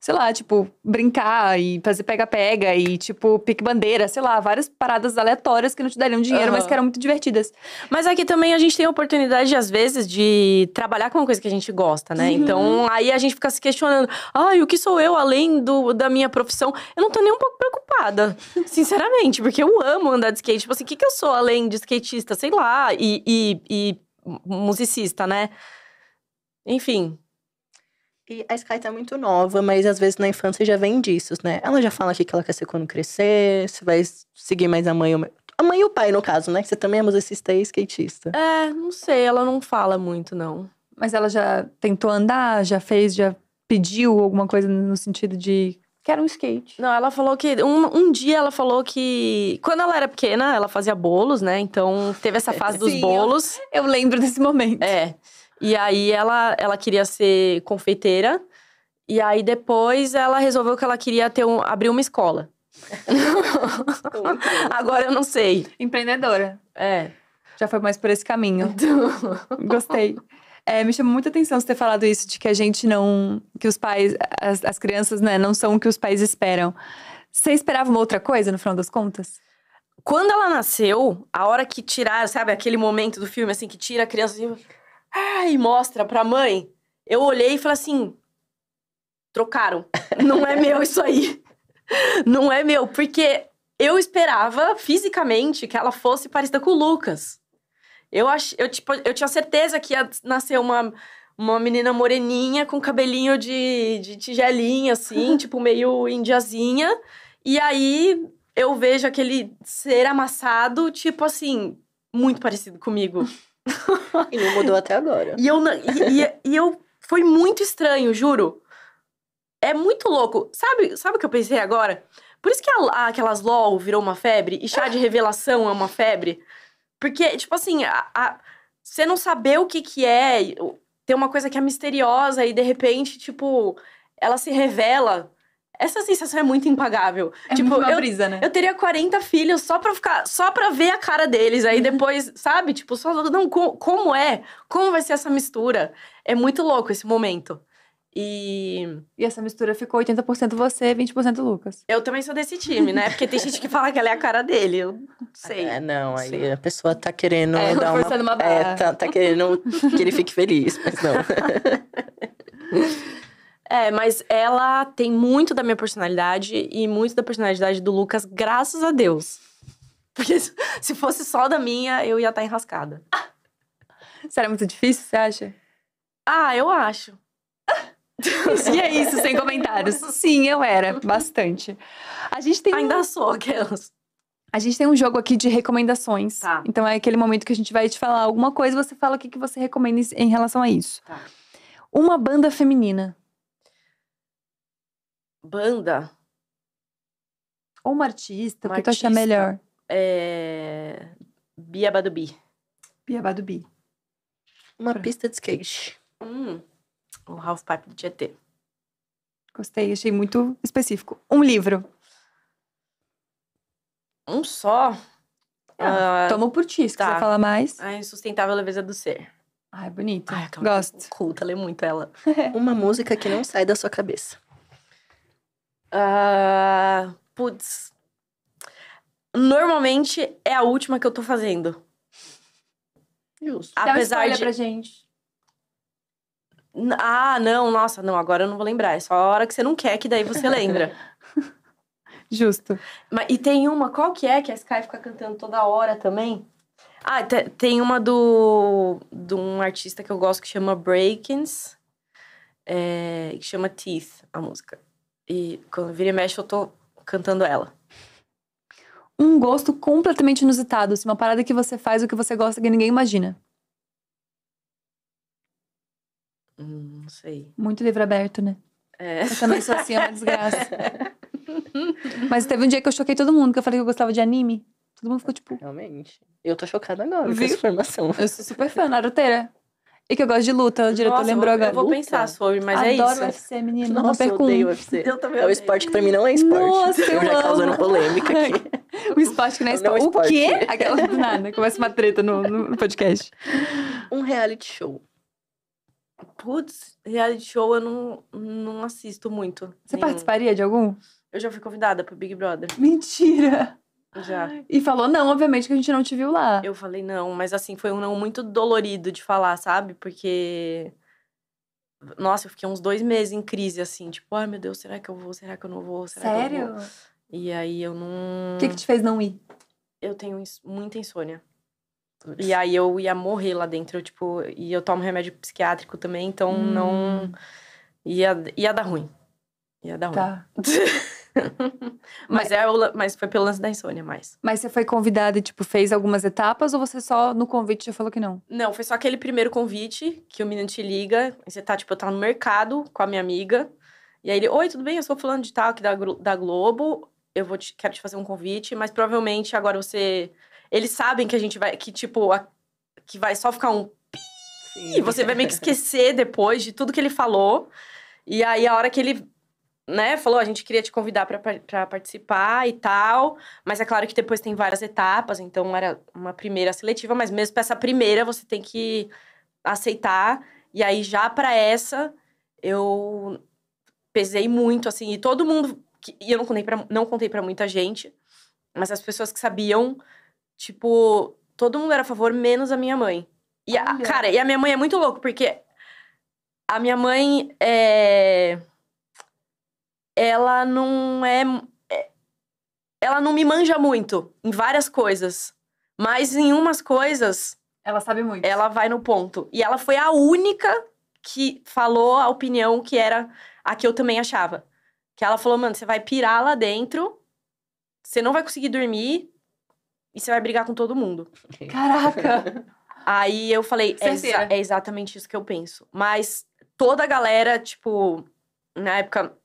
Sei lá, tipo, brincar e fazer pega-pega e, tipo, pique-bandeira, sei lá, várias paradas aleatórias que não te dariam dinheiro, mas Aham. que eram muito divertidas. Mas aqui também a gente tem a oportunidade, às vezes, de trabalhar com uma coisa que a gente gosta, né? Uhum. Então, aí a gente fica se questionando. Ai, o que sou eu além do, da minha profissão? Eu não tô nem um pouco preocupada, sinceramente. Porque eu amo andar de skate. Tipo assim, o que, que eu sou além de skatista? Sei lá. E, e, e musicista, né? Enfim. E a Sky tá muito nova, mas às vezes na infância já vem disso, né? Ela já fala aqui que ela quer ser quando crescer, se vai seguir mais a mãe ou... A mãe e o pai, no caso, né? Que você também é musicista e skatista. É, não sei. Ela não fala muito, não. Mas ela já tentou andar, já fez, já pediu alguma coisa no sentido de. Quero um skate. Não, ela falou que. Um, um dia ela falou que. Quando ela era pequena, ela fazia bolos, né? Então teve essa fase dos Sim, bolos. Eu lembro desse momento. É. E aí ela, ela queria ser confeiteira. E aí depois ela resolveu que ela queria ter um, abrir uma escola. Agora eu não sei. Empreendedora. É. Já foi mais por esse caminho. Gostei. É, me chamou muita atenção você ter falado isso, de que a gente não. que os pais, as, as crianças, né, não são o que os pais esperam. Você esperava uma outra coisa, no final das contas? Quando ela nasceu, a hora que tiraram, sabe, aquele momento do filme assim que tira a criança assim, e mostra pra mãe, eu olhei e falei assim: trocaram. Não é meu isso aí. Não é meu, porque eu esperava fisicamente que ela fosse parecida com o Lucas. Eu, ach, eu, tipo, eu tinha certeza que ia nascer uma, uma menina moreninha com cabelinho de, de tigelinha, assim, tipo, meio indiazinha. E aí eu vejo aquele ser amassado, tipo assim, muito parecido comigo. E não mudou até agora. E eu, e, e- e eu foi muito estranho, juro. É muito louco. Sabe, sabe o que eu pensei agora? Por isso que a- a- aquelas LOL virou uma febre e chá de revelação é uma febre. Porque, tipo assim, a- a- você não saber o que que é, tem uma coisa que é misteriosa e de repente, tipo, ela se revela. Essa sensação é muito impagável. É tipo, uma eu, brisa, né? eu teria 40 filhos só pra ficar, só pra ver a cara deles. Aí depois, sabe? Tipo, só não, co- como é? Como vai ser essa mistura? É muito louco esse momento. E E essa mistura ficou 80% você, 20% Lucas. eu também sou desse time, né? Porque tem gente que fala que ela é a cara dele. Eu não sei. É, não, aí Sei. a pessoa tá querendo É, dar uma... uma É, tá, tá querendo que ele fique feliz, mas não. É, mas ela tem muito da minha personalidade e muito da personalidade do Lucas, graças a Deus. Porque se- se fosse só da minha, eu ia estar enrascada. Será muito difícil, você acha? Ah, eu acho. E é isso, sem comentários. Sim, eu era, bastante. A gente tem um- Ainda sou aquelas. A gente tem um jogo aqui de recomendações. Tá. Então é aquele momento que a gente vai te falar alguma coisa, você fala o que, que você recomenda em- relação a isso. Tá. Uma banda feminina. Banda Ou uma artista, o Uma que tu achar artista. melhor? é. Bia Badubi. Bia Badubi. Uma pista de skate. Hum, o Half Pipe do Tietê. Gostei, achei muito específico. Um livro. Um só. Ah, Tomo por ti, se tá. quiser falar mais. a insustentável leveza do ser. Ai, bonito. Ai, Gosto. Culta, lê muito ela. Uma música que não sai da sua cabeça. Ah, putz. Normalmente é a última que eu tô fazendo. Justo. Dá Apesar spoiler de. pra gente. Ah, não, nossa, não, agora eu não vou lembrar. É só a hora que você não quer, que daí você lembra. Justo. Mas, e tem uma, qual que é que a Sky fica cantando toda hora também? Ah, te- tem uma do de um artista que eu gosto que chama Breakins, é, que chama Teeth, a música. E quando vira e mexe, eu tô cantando ela. Um gosto completamente inusitado. Assim, uma parada que você faz o que você gosta que ninguém imagina. Hum, não sei. Muito livro aberto, né? É. Eu também sou assim, é uma desgraça. Mas teve um dia que eu choquei todo mundo, que eu falei que eu gostava de anime. Todo mundo ficou tipo, Realmente. Eu tô chocada agora com Viu? essa informação. eu sou super fã, Naruteira. E que eu gosto de luta, o diretor Nossa, eu lembrou vou, agora. Eu vou Luta? pensar sobre, mas Adoro é isso. UFC, menino. não Nossa, eu perco odeio um. UFC. Eu também É o odeio. esporte que pra mim não é esporte. Nossa, eu já causando amo. polêmica aqui. O esporte que não é Não é esporte. O esporte. quê? Aquela do nada. Começa uma treta no, no podcast. Um reality show. Putz, reality show eu não, não assisto muito. Você Nenhum. participaria de algum? Eu já fui convidada pro Big Brother. Mentira! Já. E falou não, obviamente, que a gente não te viu lá. Eu falei não, mas assim, foi um não muito dolorido de falar, sabe? Porque. Nossa, eu fiquei uns dois meses em crise, assim, tipo, ai meu Deus, será que eu vou? Será que eu não vou? Será Que eu Sério? vou? E aí eu não. O que, que te fez não ir? Eu tenho muita insônia. E aí eu ia morrer lá dentro, eu, tipo, e eu tomo remédio psiquiátrico também, então Hum. não. Ia, ia dar ruim. Ia dar ruim. Tá. mas, é mas foi pelo lance da insônia, mais. Mas você foi convidada e, tipo, fez algumas etapas ou você só no convite já falou que não? Não, foi só aquele primeiro convite que o menino te liga. e Você tá, tipo, eu tava no mercado com a minha amiga. E aí ele, oi, tudo bem? Eu sou fulano de tal aqui da, da Globo. Eu vou te, quero te fazer um convite, mas provavelmente agora você. Eles sabem que a gente vai. Que, tipo, a- que vai só ficar um Sim. E você vai meio que esquecer depois de tudo que ele falou. E aí, a hora que ele, né, falou, a gente queria te convidar pra par- pra participar e tal. Mas é claro que depois tem várias etapas, então era uma primeira seletiva, mas mesmo pra essa primeira você tem que aceitar. E aí, já pra essa, eu pesei muito, assim, e todo mundo. E eu não contei pra, não contei pra muita gente, mas as pessoas que sabiam, tipo, todo mundo era a favor, menos a minha mãe. E a, Olha. cara, e a minha mãe é muito louca, porque a minha mãe é. Ela não é. é- Ela não me manja muito em várias coisas. Mas em umas coisas, Ela sabe muito. ela vai no ponto. E ela foi a única que falou a opinião que era a que eu também achava. Que ela falou, mano, você vai pirar lá dentro, você não vai conseguir dormir e você vai brigar com todo mundo. Caraca! Aí eu falei, é, exa- é exatamente isso que eu penso. Mas toda a galera, tipo, na época,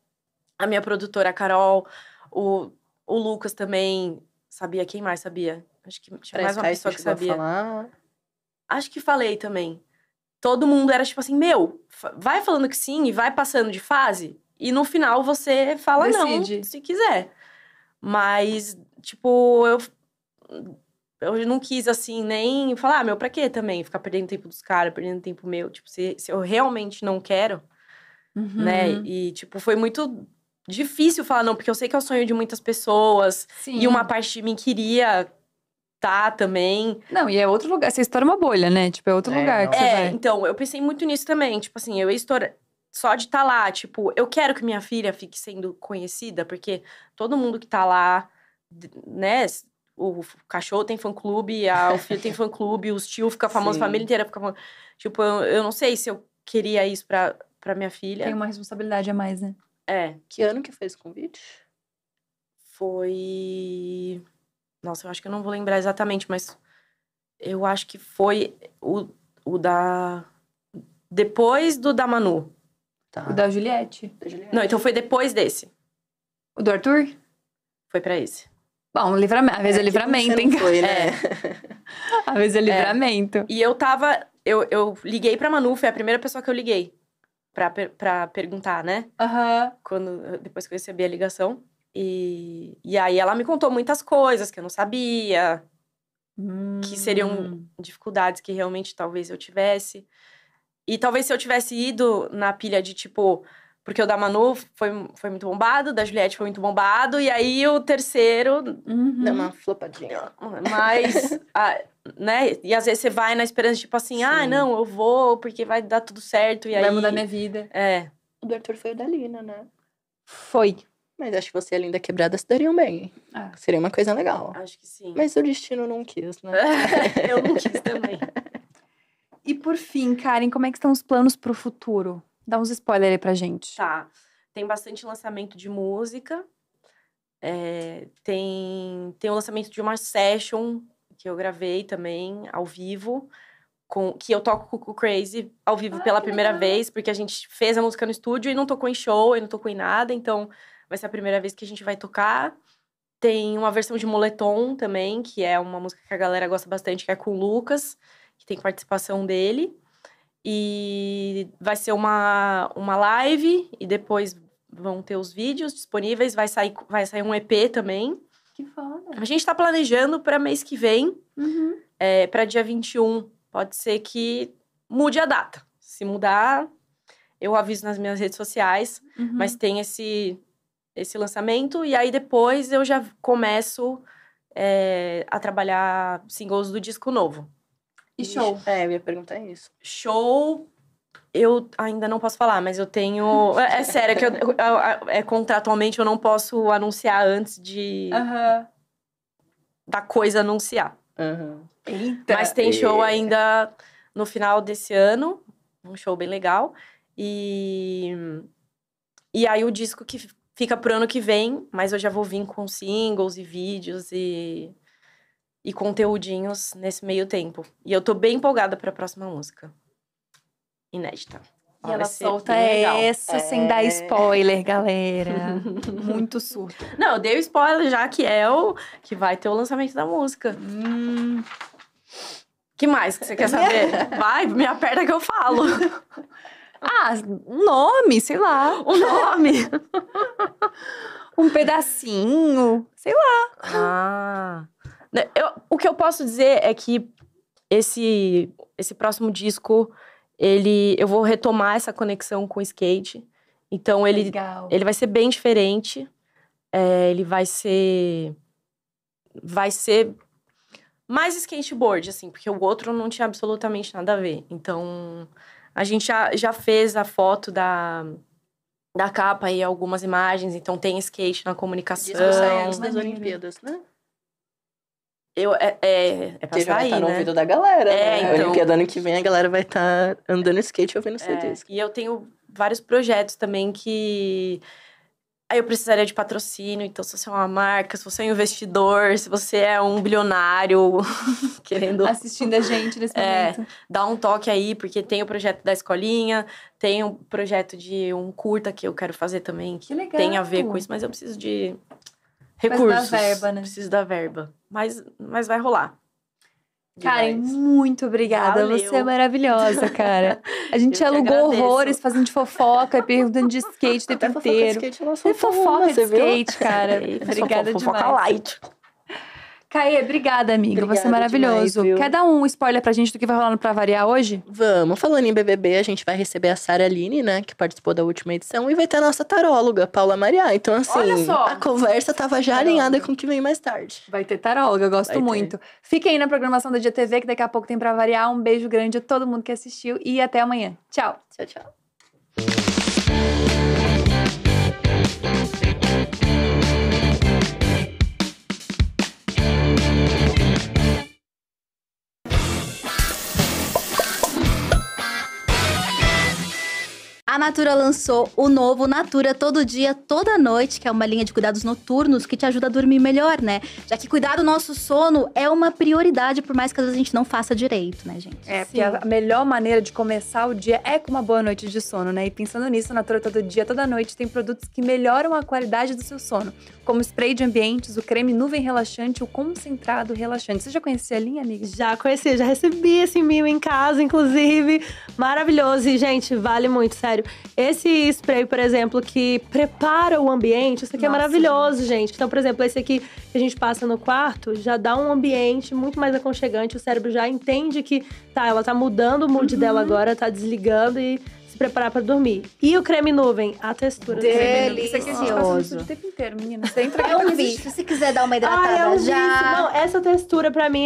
a minha produtora, a Carol, o, o Lucas também sabia. Quem mais sabia? Acho que tinha mais uma pessoa que sabia. falar. Acho que falei também. Todo mundo era tipo assim, meu, vai falando que sim e vai passando de fase. E no final você fala Decide. não, se quiser. Mas, tipo, eu, eu não quis, assim, nem falar, ah, meu, pra quê também? Ficar perdendo tempo dos caras, perdendo tempo meu. Tipo, se, se eu realmente não quero, né? Uhum. E, tipo, foi muito difícil falar não, porque eu sei que é o sonho de muitas pessoas. Sim. E uma parte de mim queria tá também. Não, e é outro lugar. Você estoura uma bolha, né? Tipo, é outro É, lugar que nossa. você É, vai. então, eu pensei muito nisso também. Tipo assim, eu ia estourar. Só de estar lá, tipo, eu quero que minha filha fique sendo conhecida, porque todo mundo que tá lá, né? O cachorro tem fã-clube, a- o filho tem fã-clube, os tios ficam famosos, a família inteira fica famosa. Tipo, eu, eu não sei se eu queria isso pra, pra minha filha. Tem uma responsabilidade a mais, né? É, Que ano que fez o convite? foi. Nossa, eu acho que eu não vou lembrar exatamente, mas eu acho que foi o, o da. Depois do da Manu. Tá. O da Juliette. Da Juliette. Não, então foi depois desse. O do Arthur? Foi pra esse. Bom, livramento. Às vezes é, que livramento, hein? foi, né? Às vezes é livramento. E eu tava. Eu, eu liguei pra Manu, foi a primeira pessoa que eu liguei. Pra, pra perguntar, né? Aham. Quando, depois que eu recebi a ligação. E, e aí ela me contou muitas coisas que eu não sabia, que seriam Hum. dificuldades que realmente talvez eu tivesse. E talvez se eu tivesse ido na pilha de tipo. Porque o da Manu foi, foi muito bombado, o da Juliette foi muito bombado, e aí o terceiro, Uhum. Dá uma flopadinha. mas. ah, né? E às vezes você vai na esperança, tipo assim, ah, Sim. não, eu vou, porque vai dar tudo certo. E Vai aí. mudar minha vida. É. O do Arthur foi o da Lina, né? Foi. Mas acho que você e a Linda Quebrada se dariam bem. Ah. Seria uma coisa legal. Acho que sim. Mas o destino não quis, né? eu não quis também. E por fim, Karen, como é que estão os planos pro futuro? Dá uns spoilers aí pra gente. Tá. Tem bastante lançamento de música. É, tem, tem o lançamento de uma session que eu gravei também, ao vivo. Com, que eu toco com o Crazy ao vivo Ah, pela primeira legal. vez, porque a gente fez a música no estúdio e não tocou em show, e não tocou em nada, então vai ser a primeira vez que a gente vai tocar. Tem uma versão de Moletom também, que é uma música que a galera gosta bastante, que é com o Lucas, que tem participação dele. E vai ser uma, uma live, e depois vão ter os vídeos disponíveis, vai sair, vai sair um EP também. Que foda. A gente tá planejando para mês que vem, Uhum. é, para dia 21. Pode ser que mude a data. Se mudar, eu aviso nas minhas redes sociais, Uhum. mas tem esse, esse lançamento, e aí depois eu já começo é, a trabalhar singles do disco novo. E show. É, eu ia perguntar isso. Show, eu ainda não posso falar, mas eu tenho. É, é sério, é que eu, eu- eu- é, contratualmente eu não posso anunciar antes de Aham. da coisa anunciar. Aham. Eita. Mas tem show É. ainda no final desse ano, um show bem legal. E e aí o disco que fica pro ano que vem, mas eu já vou vir com singles e vídeos e e conteúdinhos nesse meio tempo. E eu tô bem empolgada pra próxima música. Inédita. E ela solta essa sem dar É. spoiler, galera. Muito surto. Não, eu dei o spoiler já que é o que vai ter o lançamento da música. Hum. Que mais que você quer saber? Vai, me aperta que eu falo. Ah, um nome, sei lá. O nome. Um pedacinho, sei lá. Ah. Né, eu- o que eu posso dizer é que esse, esse próximo disco, ele, eu vou retomar essa conexão com o skate. Então, ele, Legal. ele vai ser bem diferente. É, ele vai ser. Vai ser mais skateboard, assim, porque o outro não tinha absolutamente nada a ver. Então, a gente já, já fez a foto da, da capa e algumas imagens, então tem skate na comunicação. Disco sai antes das. Olimpíadas, né? Eu, é, é, é pra Porque já vai sair, estar no né? ouvido da galera, É, né? então. Olimpíada ano que vem a galera vai estar andando skate ouvindo seu É, disco. e eu tenho vários projetos também que. Aí eu precisaria de patrocínio, então se você é uma marca, se você é um investidor, se você é um bilionário querendo Assistindo a gente nesse É. momento. dar um toque aí, porque tem o projeto da escolinha, tem o projeto de um curta que eu quero fazer também, que Que legal. tem a ver com isso, mas eu preciso de Precisa da recursos. verba, né? Preciso da verba. Mas, mas vai rolar. Karen, muito obrigada. Valeu. Você é maravilhosa, cara. A gente alugou horrores fazendo de fofoca, perguntando de skate o Até tempo fofoca de inteiro. skate É soltou fofoca de skate, cara. Obrigada fofoca demais. light. Caê, obrigada, amiga. Você é Obrigada maravilhoso. demais? Quer dar um spoiler pra gente do que vai rolar no Pra Variar hoje? Vamos, falando em BBB, a gente vai receber a Sara Aline, né, que participou da última edição, e vai ter a nossa taróloga, Paula Maria. Então, assim, a conversa tava já Taróloga. alinhada com o que vem mais tarde. Vai ter taróloga, eu gosto Vai ter. muito. Fiquem aí na programação da GTV, que daqui a pouco tem Pra Variar. Um beijo grande a todo mundo que assistiu e até amanhã. Tchau! Tchau, tchau. A Natura lançou o novo Natura Todo Dia, Toda Noite, que é uma linha de cuidados noturnos que te ajuda a dormir melhor, né? Já que cuidar do nosso sono é uma prioridade, por mais que às vezes a gente não faça direito, né, gente? É, porque a melhor maneira de começar o dia é com uma boa noite de sono, né? E pensando nisso, a Natura todo dia, toda noite tem produtos que melhoram a qualidade do seu sono, como o spray de ambientes, o creme nuvem relaxante, o concentrado relaxante. Você já conhecia a linha, amiga? Já conheci, já recebi esse mimo em casa, inclusive. Maravilhoso. E, gente, vale muito, sério. Esse spray, por exemplo, que prepara o ambiente, isso aqui é Nossa, maravilhoso, gente. Então, por exemplo, esse aqui que a gente passa no quarto, já dá um ambiente muito mais aconchegante. O cérebro já entende que, tá, ela tá mudando o mood dela agora, tá desligando e se preparar pra dormir. E o creme nuvem, a textura do creme nuvem. Isso aqui a o tempo inteiro, menina. Você entra É um vício. Se quiser dar uma Ah, hidratada é um vício. já. Não, essa textura pra mim